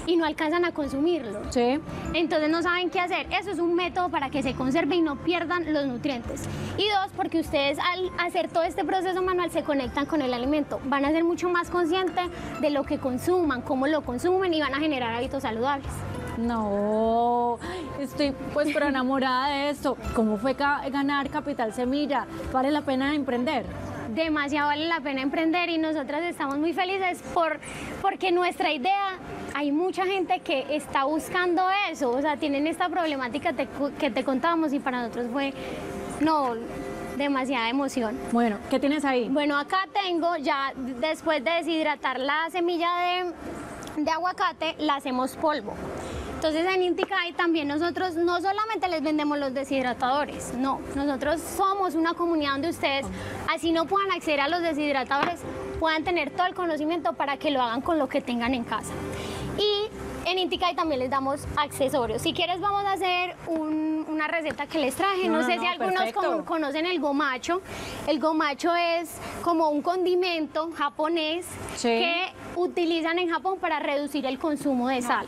y no alcanzan a consumirlo. Sí. Entonces no saben qué hacer. Eso es un método para que se conserve y no pierdan los nutrientes. Y dos, porque ustedes al hacer todo este proceso manual se conectan con el alimento. Van a ser mucho más conscientes de lo que consuman, cómo lo consumen y van a generar hábitos saludables. No, estoy pues pero enamorada de esto. ¿Cómo fue ganar Capital Semilla? ¿Vale la pena emprender? Demasiado vale la pena emprender y nosotras estamos muy felices por, porque nuestra idea, hay mucha gente que está buscando eso, o sea, tienen esta problemática que te contábamos y para nosotros fue, no, demasiada emoción. Bueno, ¿qué tienes ahí? Bueno, acá tengo ya, después de deshidratar la semilla de, de aguacate, la hacemos polvo. Entonces en Inticay también nosotros no solamente les vendemos los deshidratadores, no, nosotros somos una comunidad donde ustedes, así no puedan acceder a los deshidratadores, puedan tener todo el conocimiento para que lo hagan con lo que tengan en casa. Y en Inticay también les damos accesorios. Si quieres vamos a hacer una receta que les traje. No, sé si algunos conocen el gomacho. El gomacho es como un condimento japonés que utilizan en Japón para reducir el consumo de sal.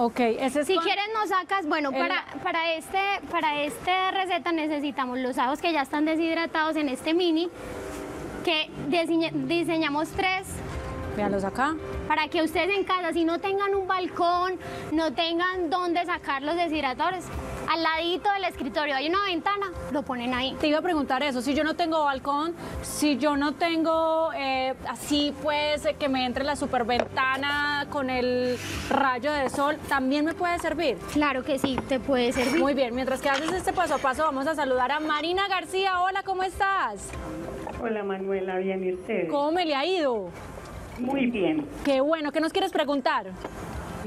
Ok, ese Si quieres nos sacas, bueno, para, para, este, para esta receta necesitamos los ajos que ya están deshidratados en este mini, que diseñamos tres. Véanlos acá. Para que ustedes en casa, si no tengan un balcón, no tengan dónde sacar los deshidratadores, al ladito del escritorio hay una ventana, lo ponen ahí. Te iba a preguntar eso, si yo no tengo balcón, si yo no tengo eh, así pues que me entre la superventana con el rayo de sol, ¿también me puede servir? Claro que sí, te puede servir. Muy bien, mientras que haces este paso a paso, vamos a saludar a Marina García. Hola, ¿cómo estás? Hola Manuela, bien y usted. ¿Cómo me le ha ido? Muy bien. Qué bueno, ¿qué nos quieres preguntar?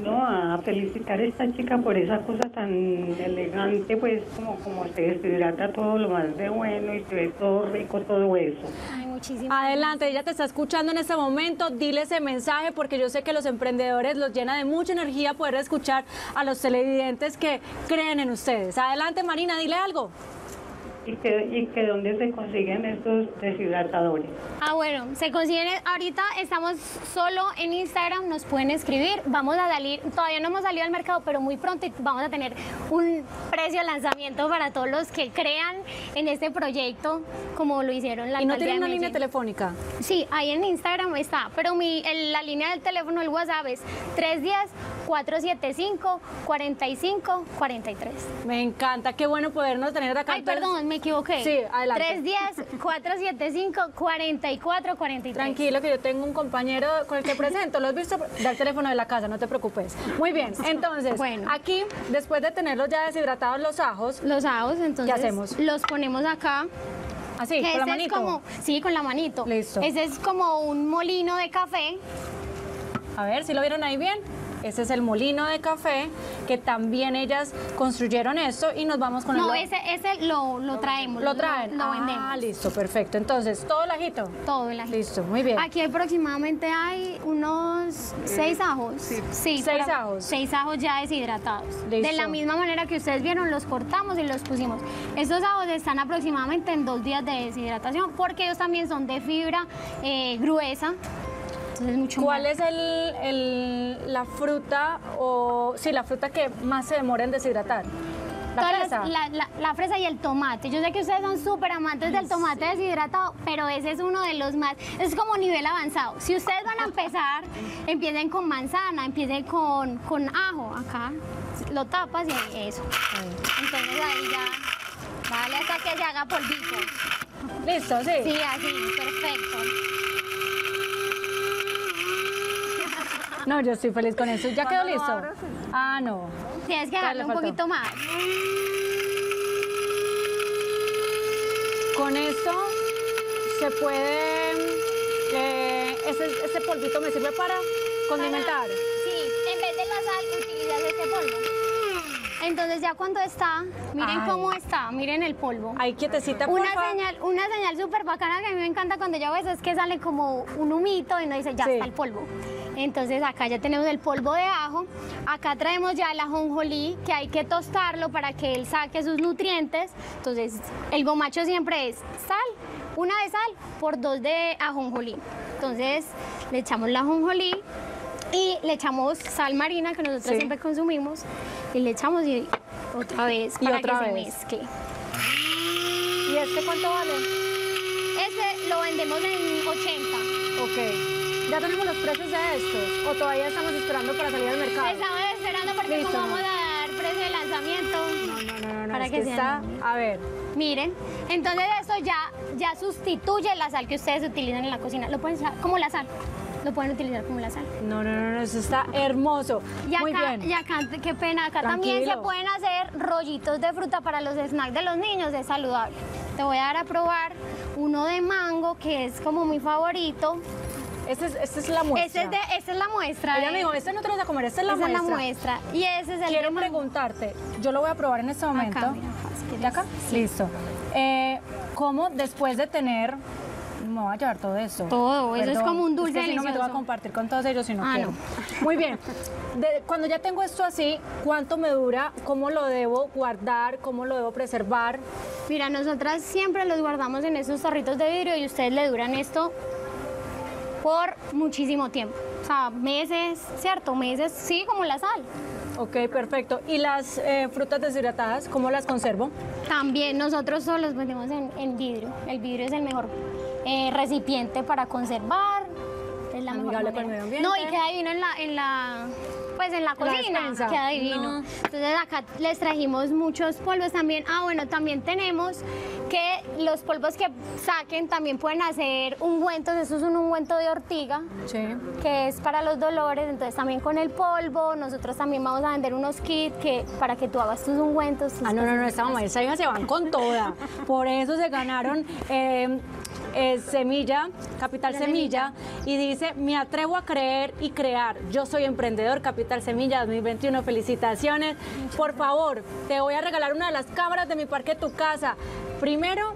No, a felicitar a esta chica por esa cosa tan elegante, pues como, como se deshidrata todo lo más de bueno y se ve todo rico, todo eso. Ay, muchísimas Adelante, ella te está escuchando en este momento, dile ese mensaje porque yo sé que los emprendedores los llena de mucha energía poder escuchar a los televidentes que creen en ustedes. Adelante Marina, dile algo. ¿Y que, y que dónde se consiguen estos deshidratadores? Ah, bueno, se consiguen, ahorita estamos solo en Instagram, nos pueden escribir, vamos a salir, todavía no hemos salido al mercado, pero muy pronto vamos a tener un precio de lanzamiento para todos los que crean en este proyecto, como lo hicieron la ¿Y no alcaldía tiene de una línea telefónica? Sí, ahí en Instagram está, pero mi, el- la línea del teléfono, el WhatsApp es 310-475-4543. Me encanta, qué bueno podernos tener acá. Ay, perdón, me equivoqué. Sí, adelante. 310-475-4443. Tranquilo, que yo tengo un compañero con el que presento. ¿Lo has visto? Da el teléfono de la casa, no te preocupes. Muy bien, entonces, Bueno. aquí, después de tenerlos ya deshidratados los ajos, Los ajos, entonces ¿qué hacemos? los ponemos acá. Así, que con la manito. Es como, sí, con la manito. Listo. Ese es como un molino de café. A ver, si lo vieron ahí bien? Ese es el molino de café, que también ellas construyeron esto y nos vamos con No, el... ese, ese lo, lo traemos. ¿Lo traen? Lo, ah, vendemos. listo, perfecto. Entonces, ¿todo el ajito? Todo el ajito. Listo, muy bien. Aquí aproximadamente hay unos seis ajos. Sí, Seis ajos. Seis ajos ya deshidratados. Listo. De la misma manera que ustedes vieron, los cortamos y los pusimos. Estos ajos están aproximadamente en dos días de deshidratación porque ellos también son de fibra eh, gruesa. Entonces, mucho ¿Cuál más. es el, el- la fruta o sí la fruta que más se demora en deshidratar? La fresa. La, la- la fresa y el tomate. Yo sé que ustedes son súper amantes del tomate deshidratado, pero ese es uno de los más, es como nivel avanzado. Si ustedes van a empezar, empiecen con manzana, empiecen con, con ajo, acá lo tapas y eso. Entonces ahí ya, dale hasta que se haga polvito. Listo, sí. Sí, así, perfecto. No, yo estoy feliz con eso. ¿Ya quedó listo? Ah, no. Tienes que darle le un poquito más. Con esto se puede. eh, ese, ese polvito me sirve para condimentar. Sí, en vez de la sal utilizas este polvo. Entonces ya cuando está, miren Ay. cómo está, miren el polvo. Ahí quietecita, Una porfa. señal, una señal súper bacana que a mí me encanta cuando yo hago eso es que sale como un humito y no dice ya Sí. está el polvo. Entonces acá ya tenemos el polvo de ajo, acá traemos ya el ajonjolí que hay que tostarlo para que él saque sus nutrientes. Entonces el gomacho siempre es sal, una de sal por dos de ajonjolí. Entonces le echamos la ajonjolí y le echamos sal marina que nosotros Sí. siempre consumimos y le echamos y otra vez para otra que vez. se mezcle. ¿Y este cuánto vale? Este lo vendemos en 80. Ok. ¿Ya tenemos los precios de estos? ¿O todavía estamos esperando para salir al mercado? Estamos esperando porque Listo, como no. vamos a dar precio de lanzamiento. No, no, no, para es que que sean- está... A ver. Miren, entonces eso ya, ya sustituye la sal que ustedes utilizan en la cocina. Lo pueden usar como la sal. Lo pueden utilizar como la sal. No, no, no, no, eso está hermoso. Y acá, Muy bien. y acá, qué pena, acá también se pueden hacer rollitos de fruta para los snacks de los niños, es saludable. Te voy a dar a probar uno de mango que es como mi favorito. Esta es, esta es la muestra. Esta es, de, esta es la muestra. Ella de- me dijo, este no te lo vas a comer, esta es la Esa es muestra. la muestra. Y ese es el Quiero preguntarte, yo lo voy a probar en este momento. Mira, si quieres. ¿De acá? Listo. Eh, ¿Cómo después de tener... Me voy a llevar todo esto. Todo, eso es como un dulce es que si no me delicioso. voy a compartir con todos ellos si no Ah, quiero. no. Muy bien. De- cuando ya tengo esto así, ¿cuánto me dura? ¿Cómo lo debo guardar? ¿Cómo lo debo preservar? Mira, nosotras siempre los guardamos en esos tarritos de vidrio y ustedes le duran esto por muchísimo tiempo. O sea, meses, ¿cierto? Meses, sí, como la sal. Ok, perfecto. ¿Y las eh, frutas deshidratadas, cómo las conservo? También nosotros solo los vendemos en, en vidrio. El vidrio es el mejor eh, recipiente para conservar. Es la mejor Amigable con el manera. medio ambiente. No, y queda divino en la, en la, pues en la cocina. Queda divino. Entonces acá les trajimos muchos polvos también. Ah, bueno, también tenemos que los polvos que saquen también pueden hacer ungüentos. Eso es un ungüento de ortiga, que es para los dolores. Entonces también con el polvo, nosotros también vamos a vender unos kits que, para que tú hagas tus ungüentos. ah, no, no, no, esta mamá esa se van con toda. Por eso se ganaron eh, eh, Semilla, Capital Semilla, y dice, me atrevo a creer y crear. Yo soy emprendedor, Capital Semilla 2021, felicitaciones. Por favor, te voy a regalar una de las cámaras de mi parque Tu Casa. Primero,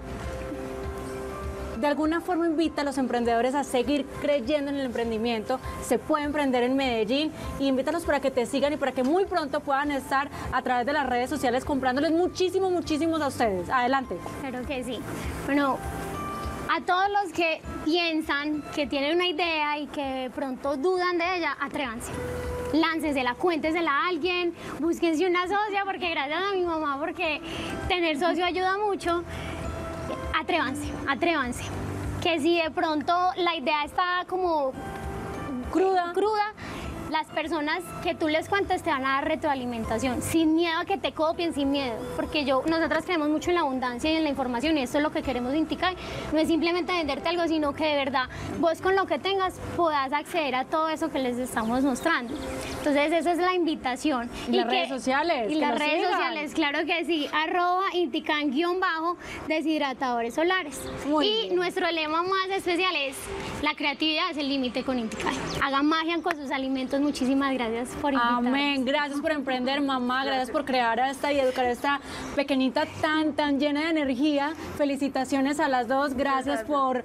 de alguna forma invita a los emprendedores a seguir creyendo en el emprendimiento. Se puede emprender en Medellín y invítalos para que te sigan y para que muy pronto puedan estar a través de las redes sociales comprándoles muchísimo, muchísimos a ustedes. Adelante. Claro que sí. Bueno, a todos los que piensan que tienen una idea y que de pronto dudan de ella, atrévanse. Láncensela, cuéntesela a alguien, búsquense una socia, porque gracias a mi mamá, porque tener socio ayuda mucho. Atrévanse, atrévanse. Que si de pronto la idea está como cruda, cruda las personas que tú les cuentes te van a dar retroalimentación, sin miedo a que te copien, sin miedo, porque yo, nosotras creemos mucho en la abundancia y en la información y esto es lo que queremos indicar, no es simplemente venderte algo, sino que de verdad vos con lo que tengas puedas acceder a todo eso que les estamos mostrando. Entonces esa es la invitación. Y, las redes sociales. Y las redes sociales, claro que sí, arroba intican guion bajo deshidratadores solares. y nuestro lema más especial es la creatividad es el límite con Intican. Hagan magia con sus alimentos muchísimas gracias por invitarnos. Amén, gracias por emprender, mamá, gracias por crear esta y educar a esta pequeñita tan, tan llena de energía. Felicitaciones a las dos, gracias por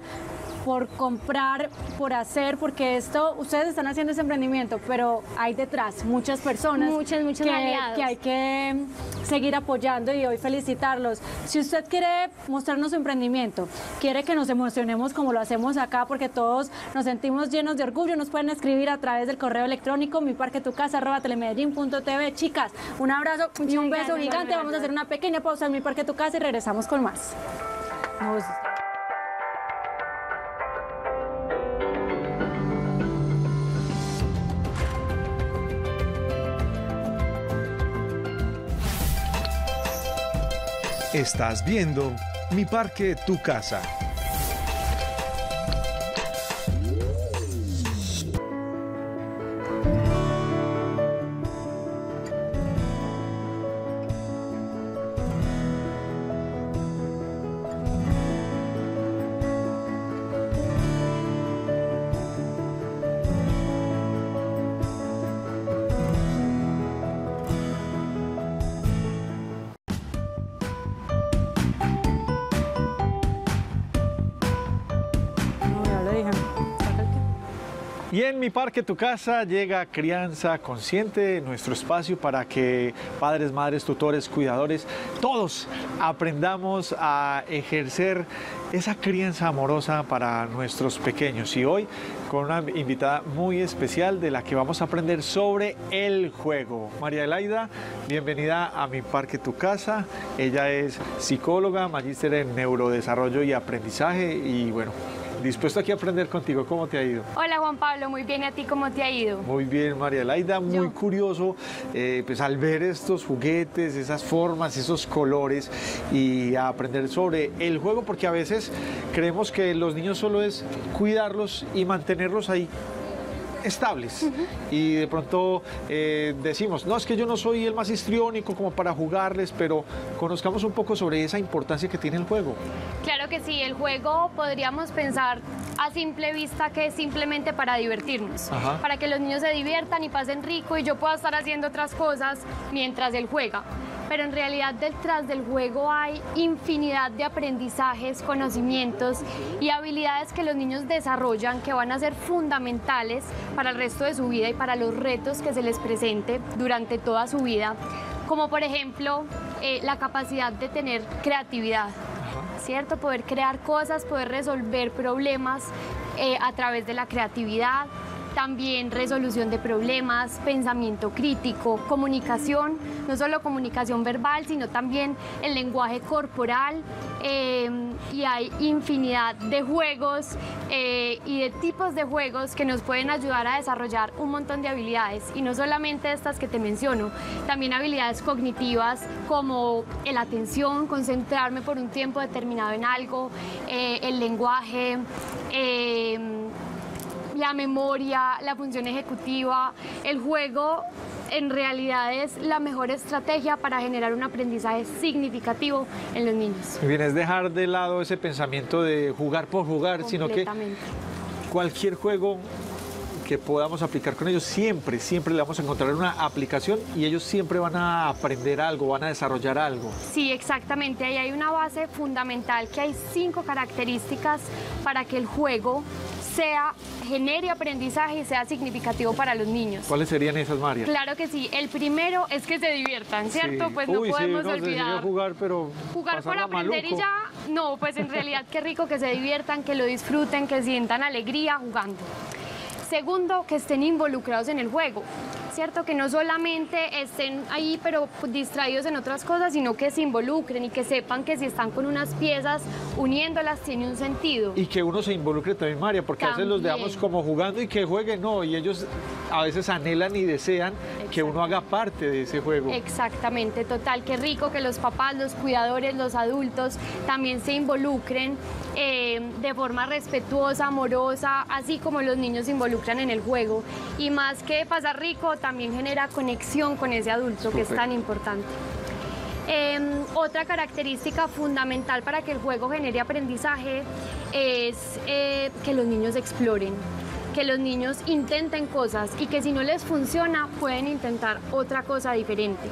por comprar, por hacer, porque esto, ustedes están haciendo ese emprendimiento, pero hay detrás muchas personas. Muchas, muchos que, aliados. que hay que seguir apoyando y hoy felicitarlos. Si usted quiere mostrarnos su emprendimiento, quiere que nos emocionemos como lo hacemos acá, porque todos nos sentimos llenos de orgullo, nos pueden escribir a través del correo electrónico mi parque tu casa telemedellín.tv. Chicas, un abrazo y un beso gigante. Vamos a hacer una pequeña pausa en mi parque tu casa y regresamos con más. Estás viendo Mi Parque, Tu Casa. Y en mi parque, tu casa, llega Crianza Consciente, nuestro espacio para que padres, madres, tutores, cuidadores, todos aprendamos a ejercer esa crianza amorosa para nuestros pequeños. Y hoy con una invitada muy especial de la que vamos a aprender sobre el juego. María Elaida, bienvenida a mi parque, tu casa. Ella es psicóloga, magíster en neurodesarrollo y aprendizaje y bueno, dispuesto aquí a aprender contigo. ¿Cómo te ha ido? Hola Juan Pablo, muy bien. ¿Y a ti cómo te ha ido? Muy bien, María Laida, muy curioso eh, pues al ver estos juguetes, esas formas, esos colores y a aprender sobre el juego, porque a veces creemos que los niños solo es cuidarlos y mantenerlos ahí estables. Y de pronto eh, decimos, no, es que yo no soy el más histriónico como para jugarles, pero conozcamos un poco sobre esa importancia que tiene el juego. Claro que sí, el juego podríamos pensar a simple vista que es simplemente para divertirnos, para que los niños se diviertan y pasen rico y yo pueda estar haciendo otras cosas mientras él juega pero en realidad detrás del juego hay infinidad de aprendizajes, conocimientos y habilidades que los niños desarrollan que van a ser fundamentales para el resto de su vida y para los retos que se les presente durante toda su vida, como por ejemplo eh, la capacidad de tener creatividad. ¿Cierto? Poder crear cosas, poder resolver problemas eh, a través de la creatividad, también resolución de problemas, pensamiento crítico, comunicación, no solo comunicación verbal, sino también el lenguaje corporal. Eh, y hay infinidad de juegos eh, y de tipos de juegos que nos pueden ayudar a desarrollar un montón de habilidades y no solamente estas que te menciono, también habilidades cognitivas como la atención, concentrarme por un tiempo determinado en algo, eh, el lenguaje la memoria, la función ejecutiva, el juego en realidad es la mejor estrategia para generar un aprendizaje significativo en los niños. Bien, es dejar de lado ese pensamiento de jugar por jugar, sino que cualquier juego que podamos aplicar con ellos, siempre, siempre le vamos a encontrar una aplicación y ellos siempre van a aprender algo, van a desarrollar algo. Sí, exactamente. Ahí hay una base fundamental que hay cinco características para que el juego sea, genere aprendizaje y sea significativo para los niños. ¿Cuáles serían esas, María? Claro que sí. El primero es que se diviertan, ¿cierto? Pues no podemos olvidar. jugar, pero jugar por aprender y ya. No, pues en realidad qué rico que se diviertan, que lo disfruten, que sientan alegría jugando. Segundo, que estén involucrados en el juego. ¿Cierto? Que no solamente estén ahí pero distraídos en otras cosas, sino que se involucren y que sepan que si están con unas piezas uniéndolas tiene un sentido. Y que uno se involucre también, María, porque a veces los dejamos como jugando y que jueguen, no, y ellos a veces anhelan y desean que uno haga parte de ese juego. Exactamente, total, qué rico que los papás, los cuidadores, los adultos también se involucren eh, de forma respetuosa, amorosa, así como los niños se involucran en el juego. Y más que pasar rico, también genera conexión con ese adulto que es tan importante. Em, otra característica fundamental para que el juego genere aprendizaje es eh, que los niños exploren, que los niños intenten cosas y que si no les funciona pueden intentar otra cosa diferente.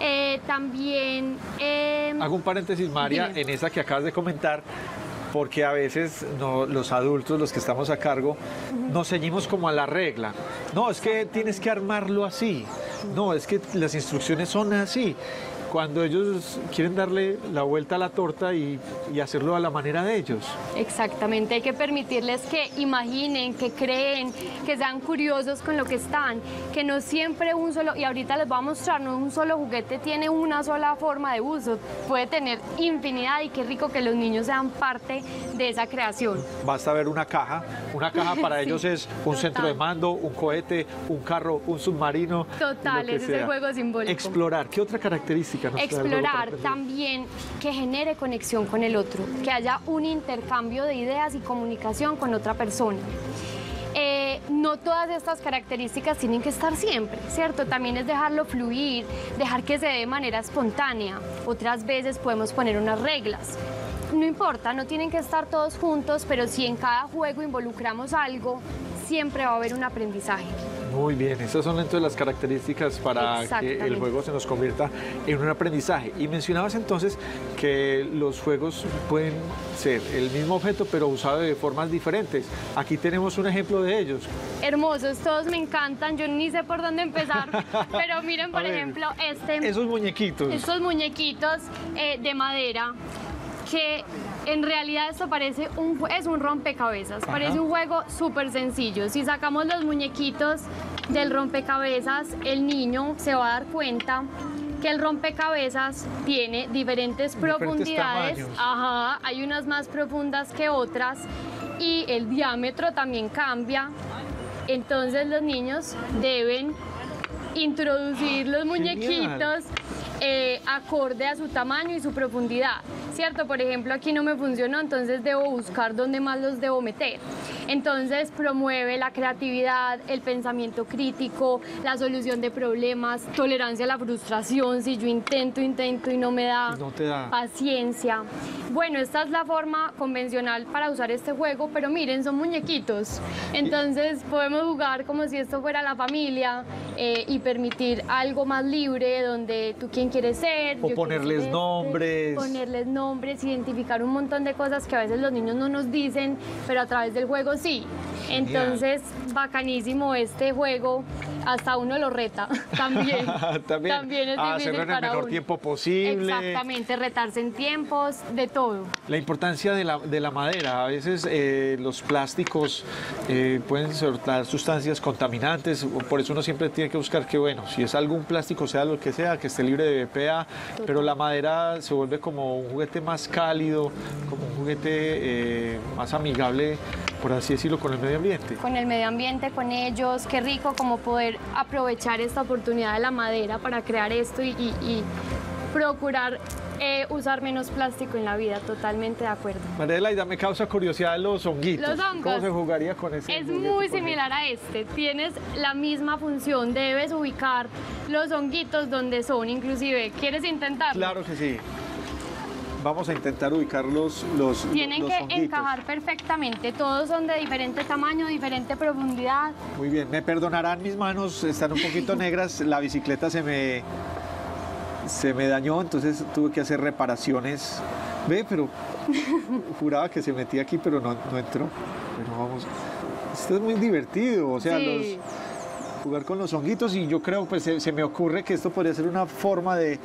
Eh, también... Em, Hago un paréntesis, María, en esa que acabas de comentar, porque a veces los adultos, los que estamos a cargo, nos ceñimos como a la regla. No, es que tienes que armarlo así. No, es que las instrucciones son así cuando ellos quieren darle la vuelta a la torta y, hacerlo a la manera de ellos. Exactamente, hay que permitirles que imaginen, que creen, que sean curiosos con lo que están, que no siempre un solo, y ahorita les voy a mostrar, no un solo juguete tiene una sola forma de uso, puede tener infinidad y qué rico que los niños sean parte de esa creación. Basta ver una caja, una caja para ellos es un centro de mando, un cohete, un carro, un submarino. Total, ese es el juego simbólico. Explorar, ¿qué otra característica? Explorar también que genere conexión con el otro, que haya un intercambio de ideas y comunicación con otra persona. Eh, no todas estas características tienen que estar siempre, ¿cierto? También es dejarlo fluir, dejar que se dé de manera espontánea. Otras veces podemos poner unas reglas. No importa, no tienen que estar todos juntos, pero si en cada juego involucramos algo, siempre va a haber un aprendizaje. Muy bien, esas son entonces las características para que el juego se nos convierta en un aprendizaje. Y mencionabas entonces que los juegos pueden ser el mismo objeto pero usado de formas diferentes. Aquí tenemos un ejemplo de ellos. Hermosos, todos me encantan, yo ni sé por dónde empezar, pero miren por ejemplo este... Esos muñequitos. Estos muñequitos eh, de madera que en realidad esto parece un, es un rompecabezas, parece un juego súper sencillo. Si sacamos los muñequitos del rompecabezas, el niño se va a dar cuenta que el rompecabezas tiene diferentes, profundidades. Ajá, hay unas más profundas que otras y el diámetro también cambia. Entonces los niños deben introducir los muñequitos eh, acorde a su tamaño y su profundidad, ¿cierto? Por ejemplo, aquí no me funcionó, entonces debo buscar dónde más los debo meter. Entonces promueve la creatividad, el pensamiento crítico, la solución de problemas, tolerancia a la frustración, si yo intento, intento y no me da, paciencia. Bueno, esta es la forma convencional para usar este juego, pero miren, son muñequitos. Entonces podemos jugar como si esto fuera la familia eh, y permitir algo más libre donde tú quien quieres ser. O ponerles nombres. Ponerles nombres, identificar un montón de cosas que a veces los niños no nos dicen, pero a través del juego sí. Entonces, bacanísimo este juego. Hasta uno lo reta también. también. También es a difícil hacerlo en el para menor uno. tiempo posible. Exactamente, retarse en tiempos, de todo. La importancia de la, de la madera. A veces eh, los plásticos eh, pueden soltar sustancias contaminantes, por eso uno siempre tiene que buscar que, bueno, si es algún plástico, sea lo que sea, que esté libre de BPA, pero la madera se vuelve como un juguete más cálido, como un juguete eh, más amigable, por así decirlo, con el medio ambiente. Con el medio ambiente, con ellos, qué rico como poder aprovechar esta oportunidad de la madera para crear esto y, y- y procurar eh, usar menos plástico en la vida, totalmente de acuerdo. María Laida, me causa curiosidad los honguitos. Los hongos. ¿Cómo se jugaría con ese Es muy similar a este. Tienes la misma función. Debes ubicar los honguitos donde son. Inclusive, ¿quieres intentarlo? Claro que sí. Vamos a intentar ubicar los, los, Tienen los que honguitos. encajar perfectamente. Todos son de diferente tamaño, diferente profundidad. Muy bien, me perdonarán mis manos, están un poquito negras, la bicicleta se me, se me dañó, entonces tuve que hacer reparaciones. Ve, pero juraba que se metía aquí, pero no, no entró. Pero vamos, esto es muy divertido, o sea, Sí. los, jugar con los honguitos y yo creo, pues se, se me ocurre que esto podría ser una forma de,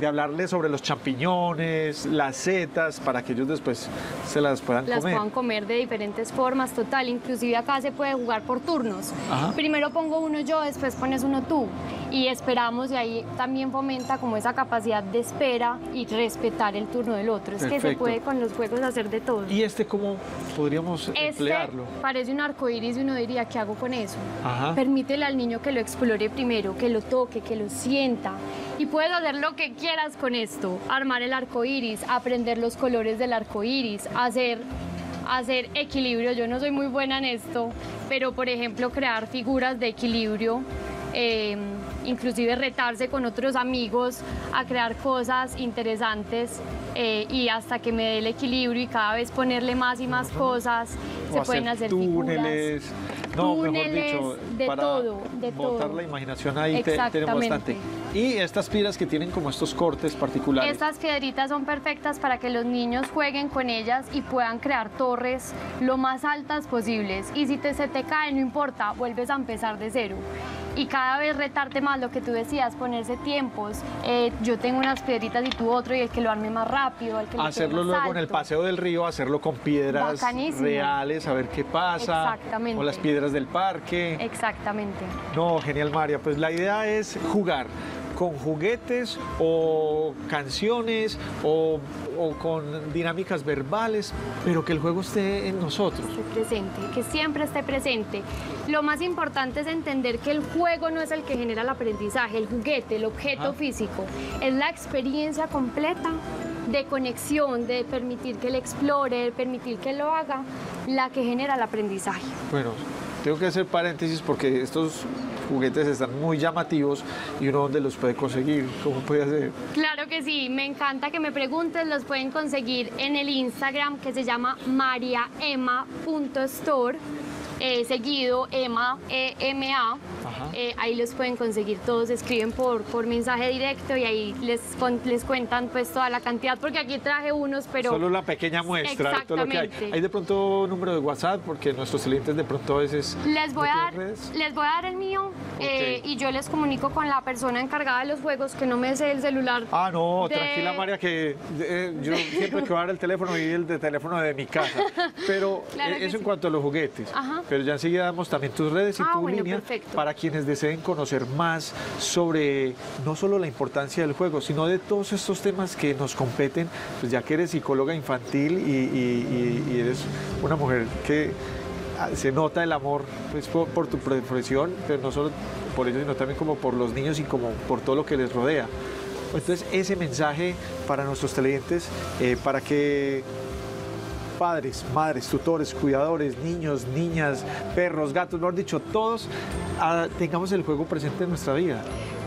de hablarles sobre los champiñones, las setas, para que ellos después se las puedan las comer. puedan comer de diferentes formas, total. Inclusive acá se puede jugar por turnos. Ajá. Primero pongo uno yo, después pones uno tú. Y esperamos y ahí también fomenta como esa capacidad de espera y respetar el turno del otro. Es que se Perfecto. puede con los juegos hacer de todo. ¿Y este cómo podríamos Este emplearlo? parece un arco iris y uno diría, ¿qué hago con eso? Ajá. Permítele al niño que lo explore primero, que lo toque, que lo sienta. Y puedes hacer lo que quieras con esto. Armar el arco iris, aprender los colores del arco iris, hacer, hacer equilibrio. Yo no soy muy buena en esto, pero por ejemplo, crear figuras de equilibrio. eh, inclusive retarse con otros amigos a crear cosas interesantes eh, y hasta que me dé el equilibrio y cada vez ponerle más y más cosas O se pueden hacer túneles. No, mejor dicho, de para todo, de botar todo. la imaginación ahí te- tenemos bastante. Y estas piedras que tienen como estos cortes particulares. Estas piedritas son perfectas para que los niños jueguen con ellas y puedan crear torres lo más altas posibles. Y si te, se te cae, no importa, vuelves a empezar de cero. Y cada vez retarte más lo que tú decías, ponerse tiempos. Eh, yo tengo unas piedritas y tú otro, y el que lo arme más rápido, el que lo Hacerlo luego en el paseo del río, hacerlo con piedras Bacanísimo. reales, a ver qué pasa. Exactamente. O las piedras del parque. Exactamente. No, genial María. Pues la idea es jugar con juguetes o canciones o, o con dinámicas verbales, pero que el juego esté en nosotros. esté presente, que siempre esté presente. Lo más importante es entender que el juego no es el que genera el aprendizaje, el juguete, el objeto Ajá. físico, es la experiencia completa de conexión, de permitir que él explore, de permitir que lo haga, la que genera el aprendizaje. Bueno, tengo que hacer paréntesis porque estos juguetes están muy llamativos y uno dónde los puede conseguir, cómo puede hacer. Claro que sí, me encanta que me preguntes, los pueden conseguir en el Instagram que se llama mariaema.store, eh, seguido Ema, E-M-A. Eh, ahí los pueden conseguir todos, escriben por, por mensaje directo y ahí les, con- les cuentan pues toda la cantidad, porque aquí traje unos, pero... Solo la pequeña muestra de todo lo que hay. Hay de pronto número de WhatsApp porque nuestros clientes de pronto a veces... Les voy, a ¿No dar, redes? les voy a dar el mío eh, y yo les comunico con la persona encargada de los juegos que no me sé el celular. Ah, no, de- tranquila María, que eh, yo siempre que voy a dar el teléfono y el de teléfono de mi casa. Pero Claro eh, eso en sí. cuanto a los juguetes. Ajá. Pero ya enseguida damos también tus redes y Ah, tu bueno, línea perfecto. para quienes deseen conocer más sobre no solo la importancia del juego, sino de todos estos temas que nos competen, pues ya que eres psicóloga infantil y, y- y- y eres una mujer que ah, se nota el amor pues, por, por tu profesión, pero no solo por ellos, sino también como por los niños y como por todo lo que les rodea. Entonces, ese mensaje para nuestros televidentes, eh, para que padres, madres, tutores, cuidadores, niños, niñas, perros, gatos, mejor dicho, todos ah, tengamos el juego presente en nuestra vida.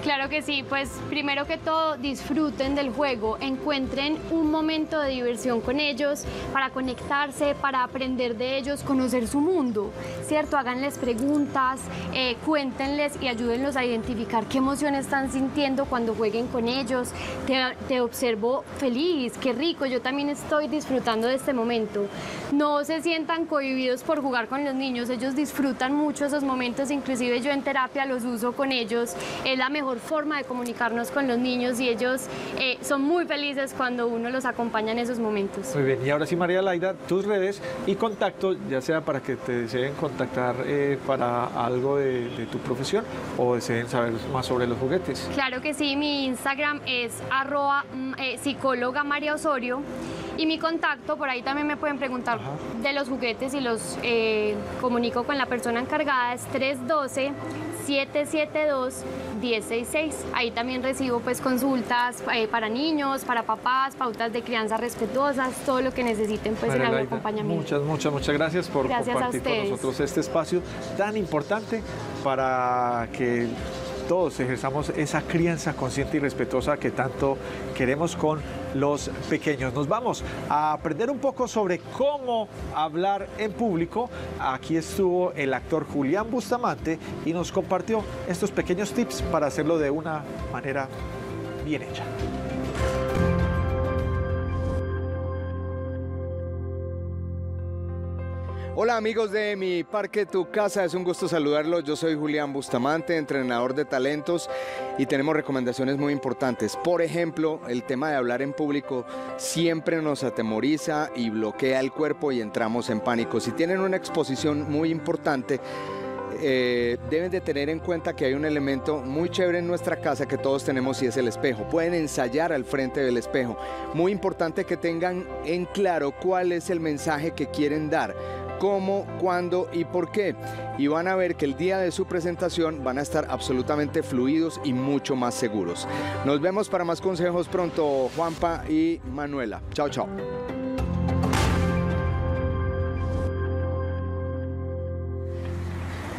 Claro que sí, pues primero que todo disfruten del juego, encuentren un momento de diversión con ellos para conectarse, para aprender de ellos, conocer su mundo, ¿cierto? Háganles preguntas, eh, cuéntenles y ayúdenlos a identificar qué emociones están sintiendo cuando jueguen con ellos. Te, te observo feliz, qué rico, yo también estoy disfrutando de este momento. No se sientan cohibidos por jugar con los niños, ellos disfrutan mucho esos momentos, inclusive yo en terapia los uso con ellos, es la mejor forma de comunicarnos con los niños y ellos eh, son muy felices cuando uno los acompaña en esos momentos. Muy bien, y ahora sí, María Laida, tus redes y contacto, ya sea para que te deseen contactar eh, para algo de, tu profesión o deseen saber más sobre los juguetes. Claro que sí, mi Instagram es arroba mm, eh, psicóloga María Osorio y mi contacto, por ahí también me pueden preguntar de los juguetes y los comunico con la persona encargada, es 312 772-166. Ahí también recibo pues consultas eh, para niños, para papás, pautas de crianza respetuosas, todo lo que necesiten pues en el acompañamiento. Muchas, muchas, muchas gracias por compartir con nosotros este espacio tan importante para que todos ejerzamos esa crianza consciente y respetuosa que tanto queremos con los pequeños. Nos vamos a aprender un poco sobre cómo hablar en público. Aquí estuvo el actor Julián Bustamante y nos compartió estos pequeños tips para hacerlo de una manera bien hecha. Hola amigos de mi Parque Tu Casa, es un gusto saludarlos. Yo soy Julián Bustamante, entrenador de talentos y tenemos recomendaciones muy importantes. Por ejemplo, el tema de hablar en público siempre nos atemoriza y bloquea el cuerpo y entramos en pánico. Si tienen una exposición muy importante, eh, deben de tener en cuenta que hay un elemento muy chévere en nuestra casa que todos tenemos y es el espejo. Pueden ensayar al frente del espejo. Muy importante que tengan en claro cuál es el mensaje que quieren dar cómo, cuándo y por qué. Y van a ver que el día de su presentación van a estar absolutamente fluidos y mucho más seguros. Nos vemos para más consejos pronto, Juanpa y Manuela. Chao, chao.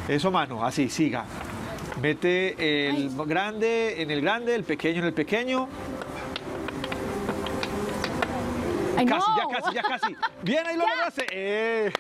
Eso, mano, así, siga. Mete el grande en el grande, el pequeño en el pequeño. Casi, ya casi, ya casi. Bien, ahí lo lograste. Eh.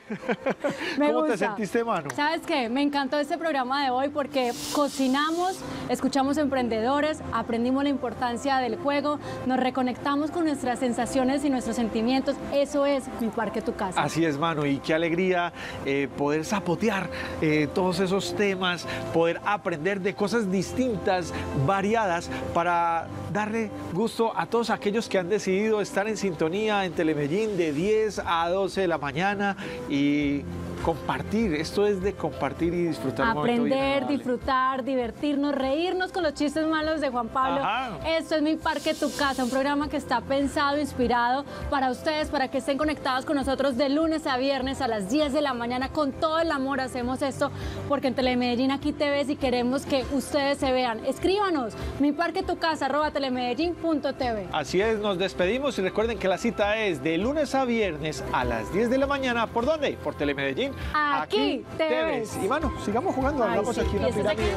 ¿Cómo te sentiste, mano? ¿Sabes qué? Me encantó este programa de hoy porque cocinamos, escuchamos emprendedores, aprendimos la importancia del juego, nos reconectamos con nuestras sensaciones y nuestros sentimientos. Eso es mi parque, tu casa. Así es, mano. Y qué alegría eh, poder zapotear eh, todos esos temas, poder aprender de cosas distintas, variadas, para darle gusto a todos aquellos que han decidido estar en sintonía en Telemedellín de 10 a 12 de la mañana y compartir. Esto es de compartir y disfrutar. Aprender, disfrutar, divertirnos, reírnos con los chistes malos de Juan Pablo. Esto es Mi Parque Tu Casa, un programa que está pensado, inspirado para ustedes, para que estén conectados con nosotros de lunes a viernes a las 10 de la mañana. Con todo el amor hacemos esto porque en Telemedellín aquí te ves y queremos que ustedes se vean. Escríbanos, Mi Parque Tu Casa, arroba telemedellín.tv. Así es, nos despedimos y recuerden que la cita es de lunes a viernes a las 10 de la mañana. ¿Por dónde? Por Telemedellín Aquí, te, ves. Y bueno, sigamos jugando. Hagamos aquí una pirámide.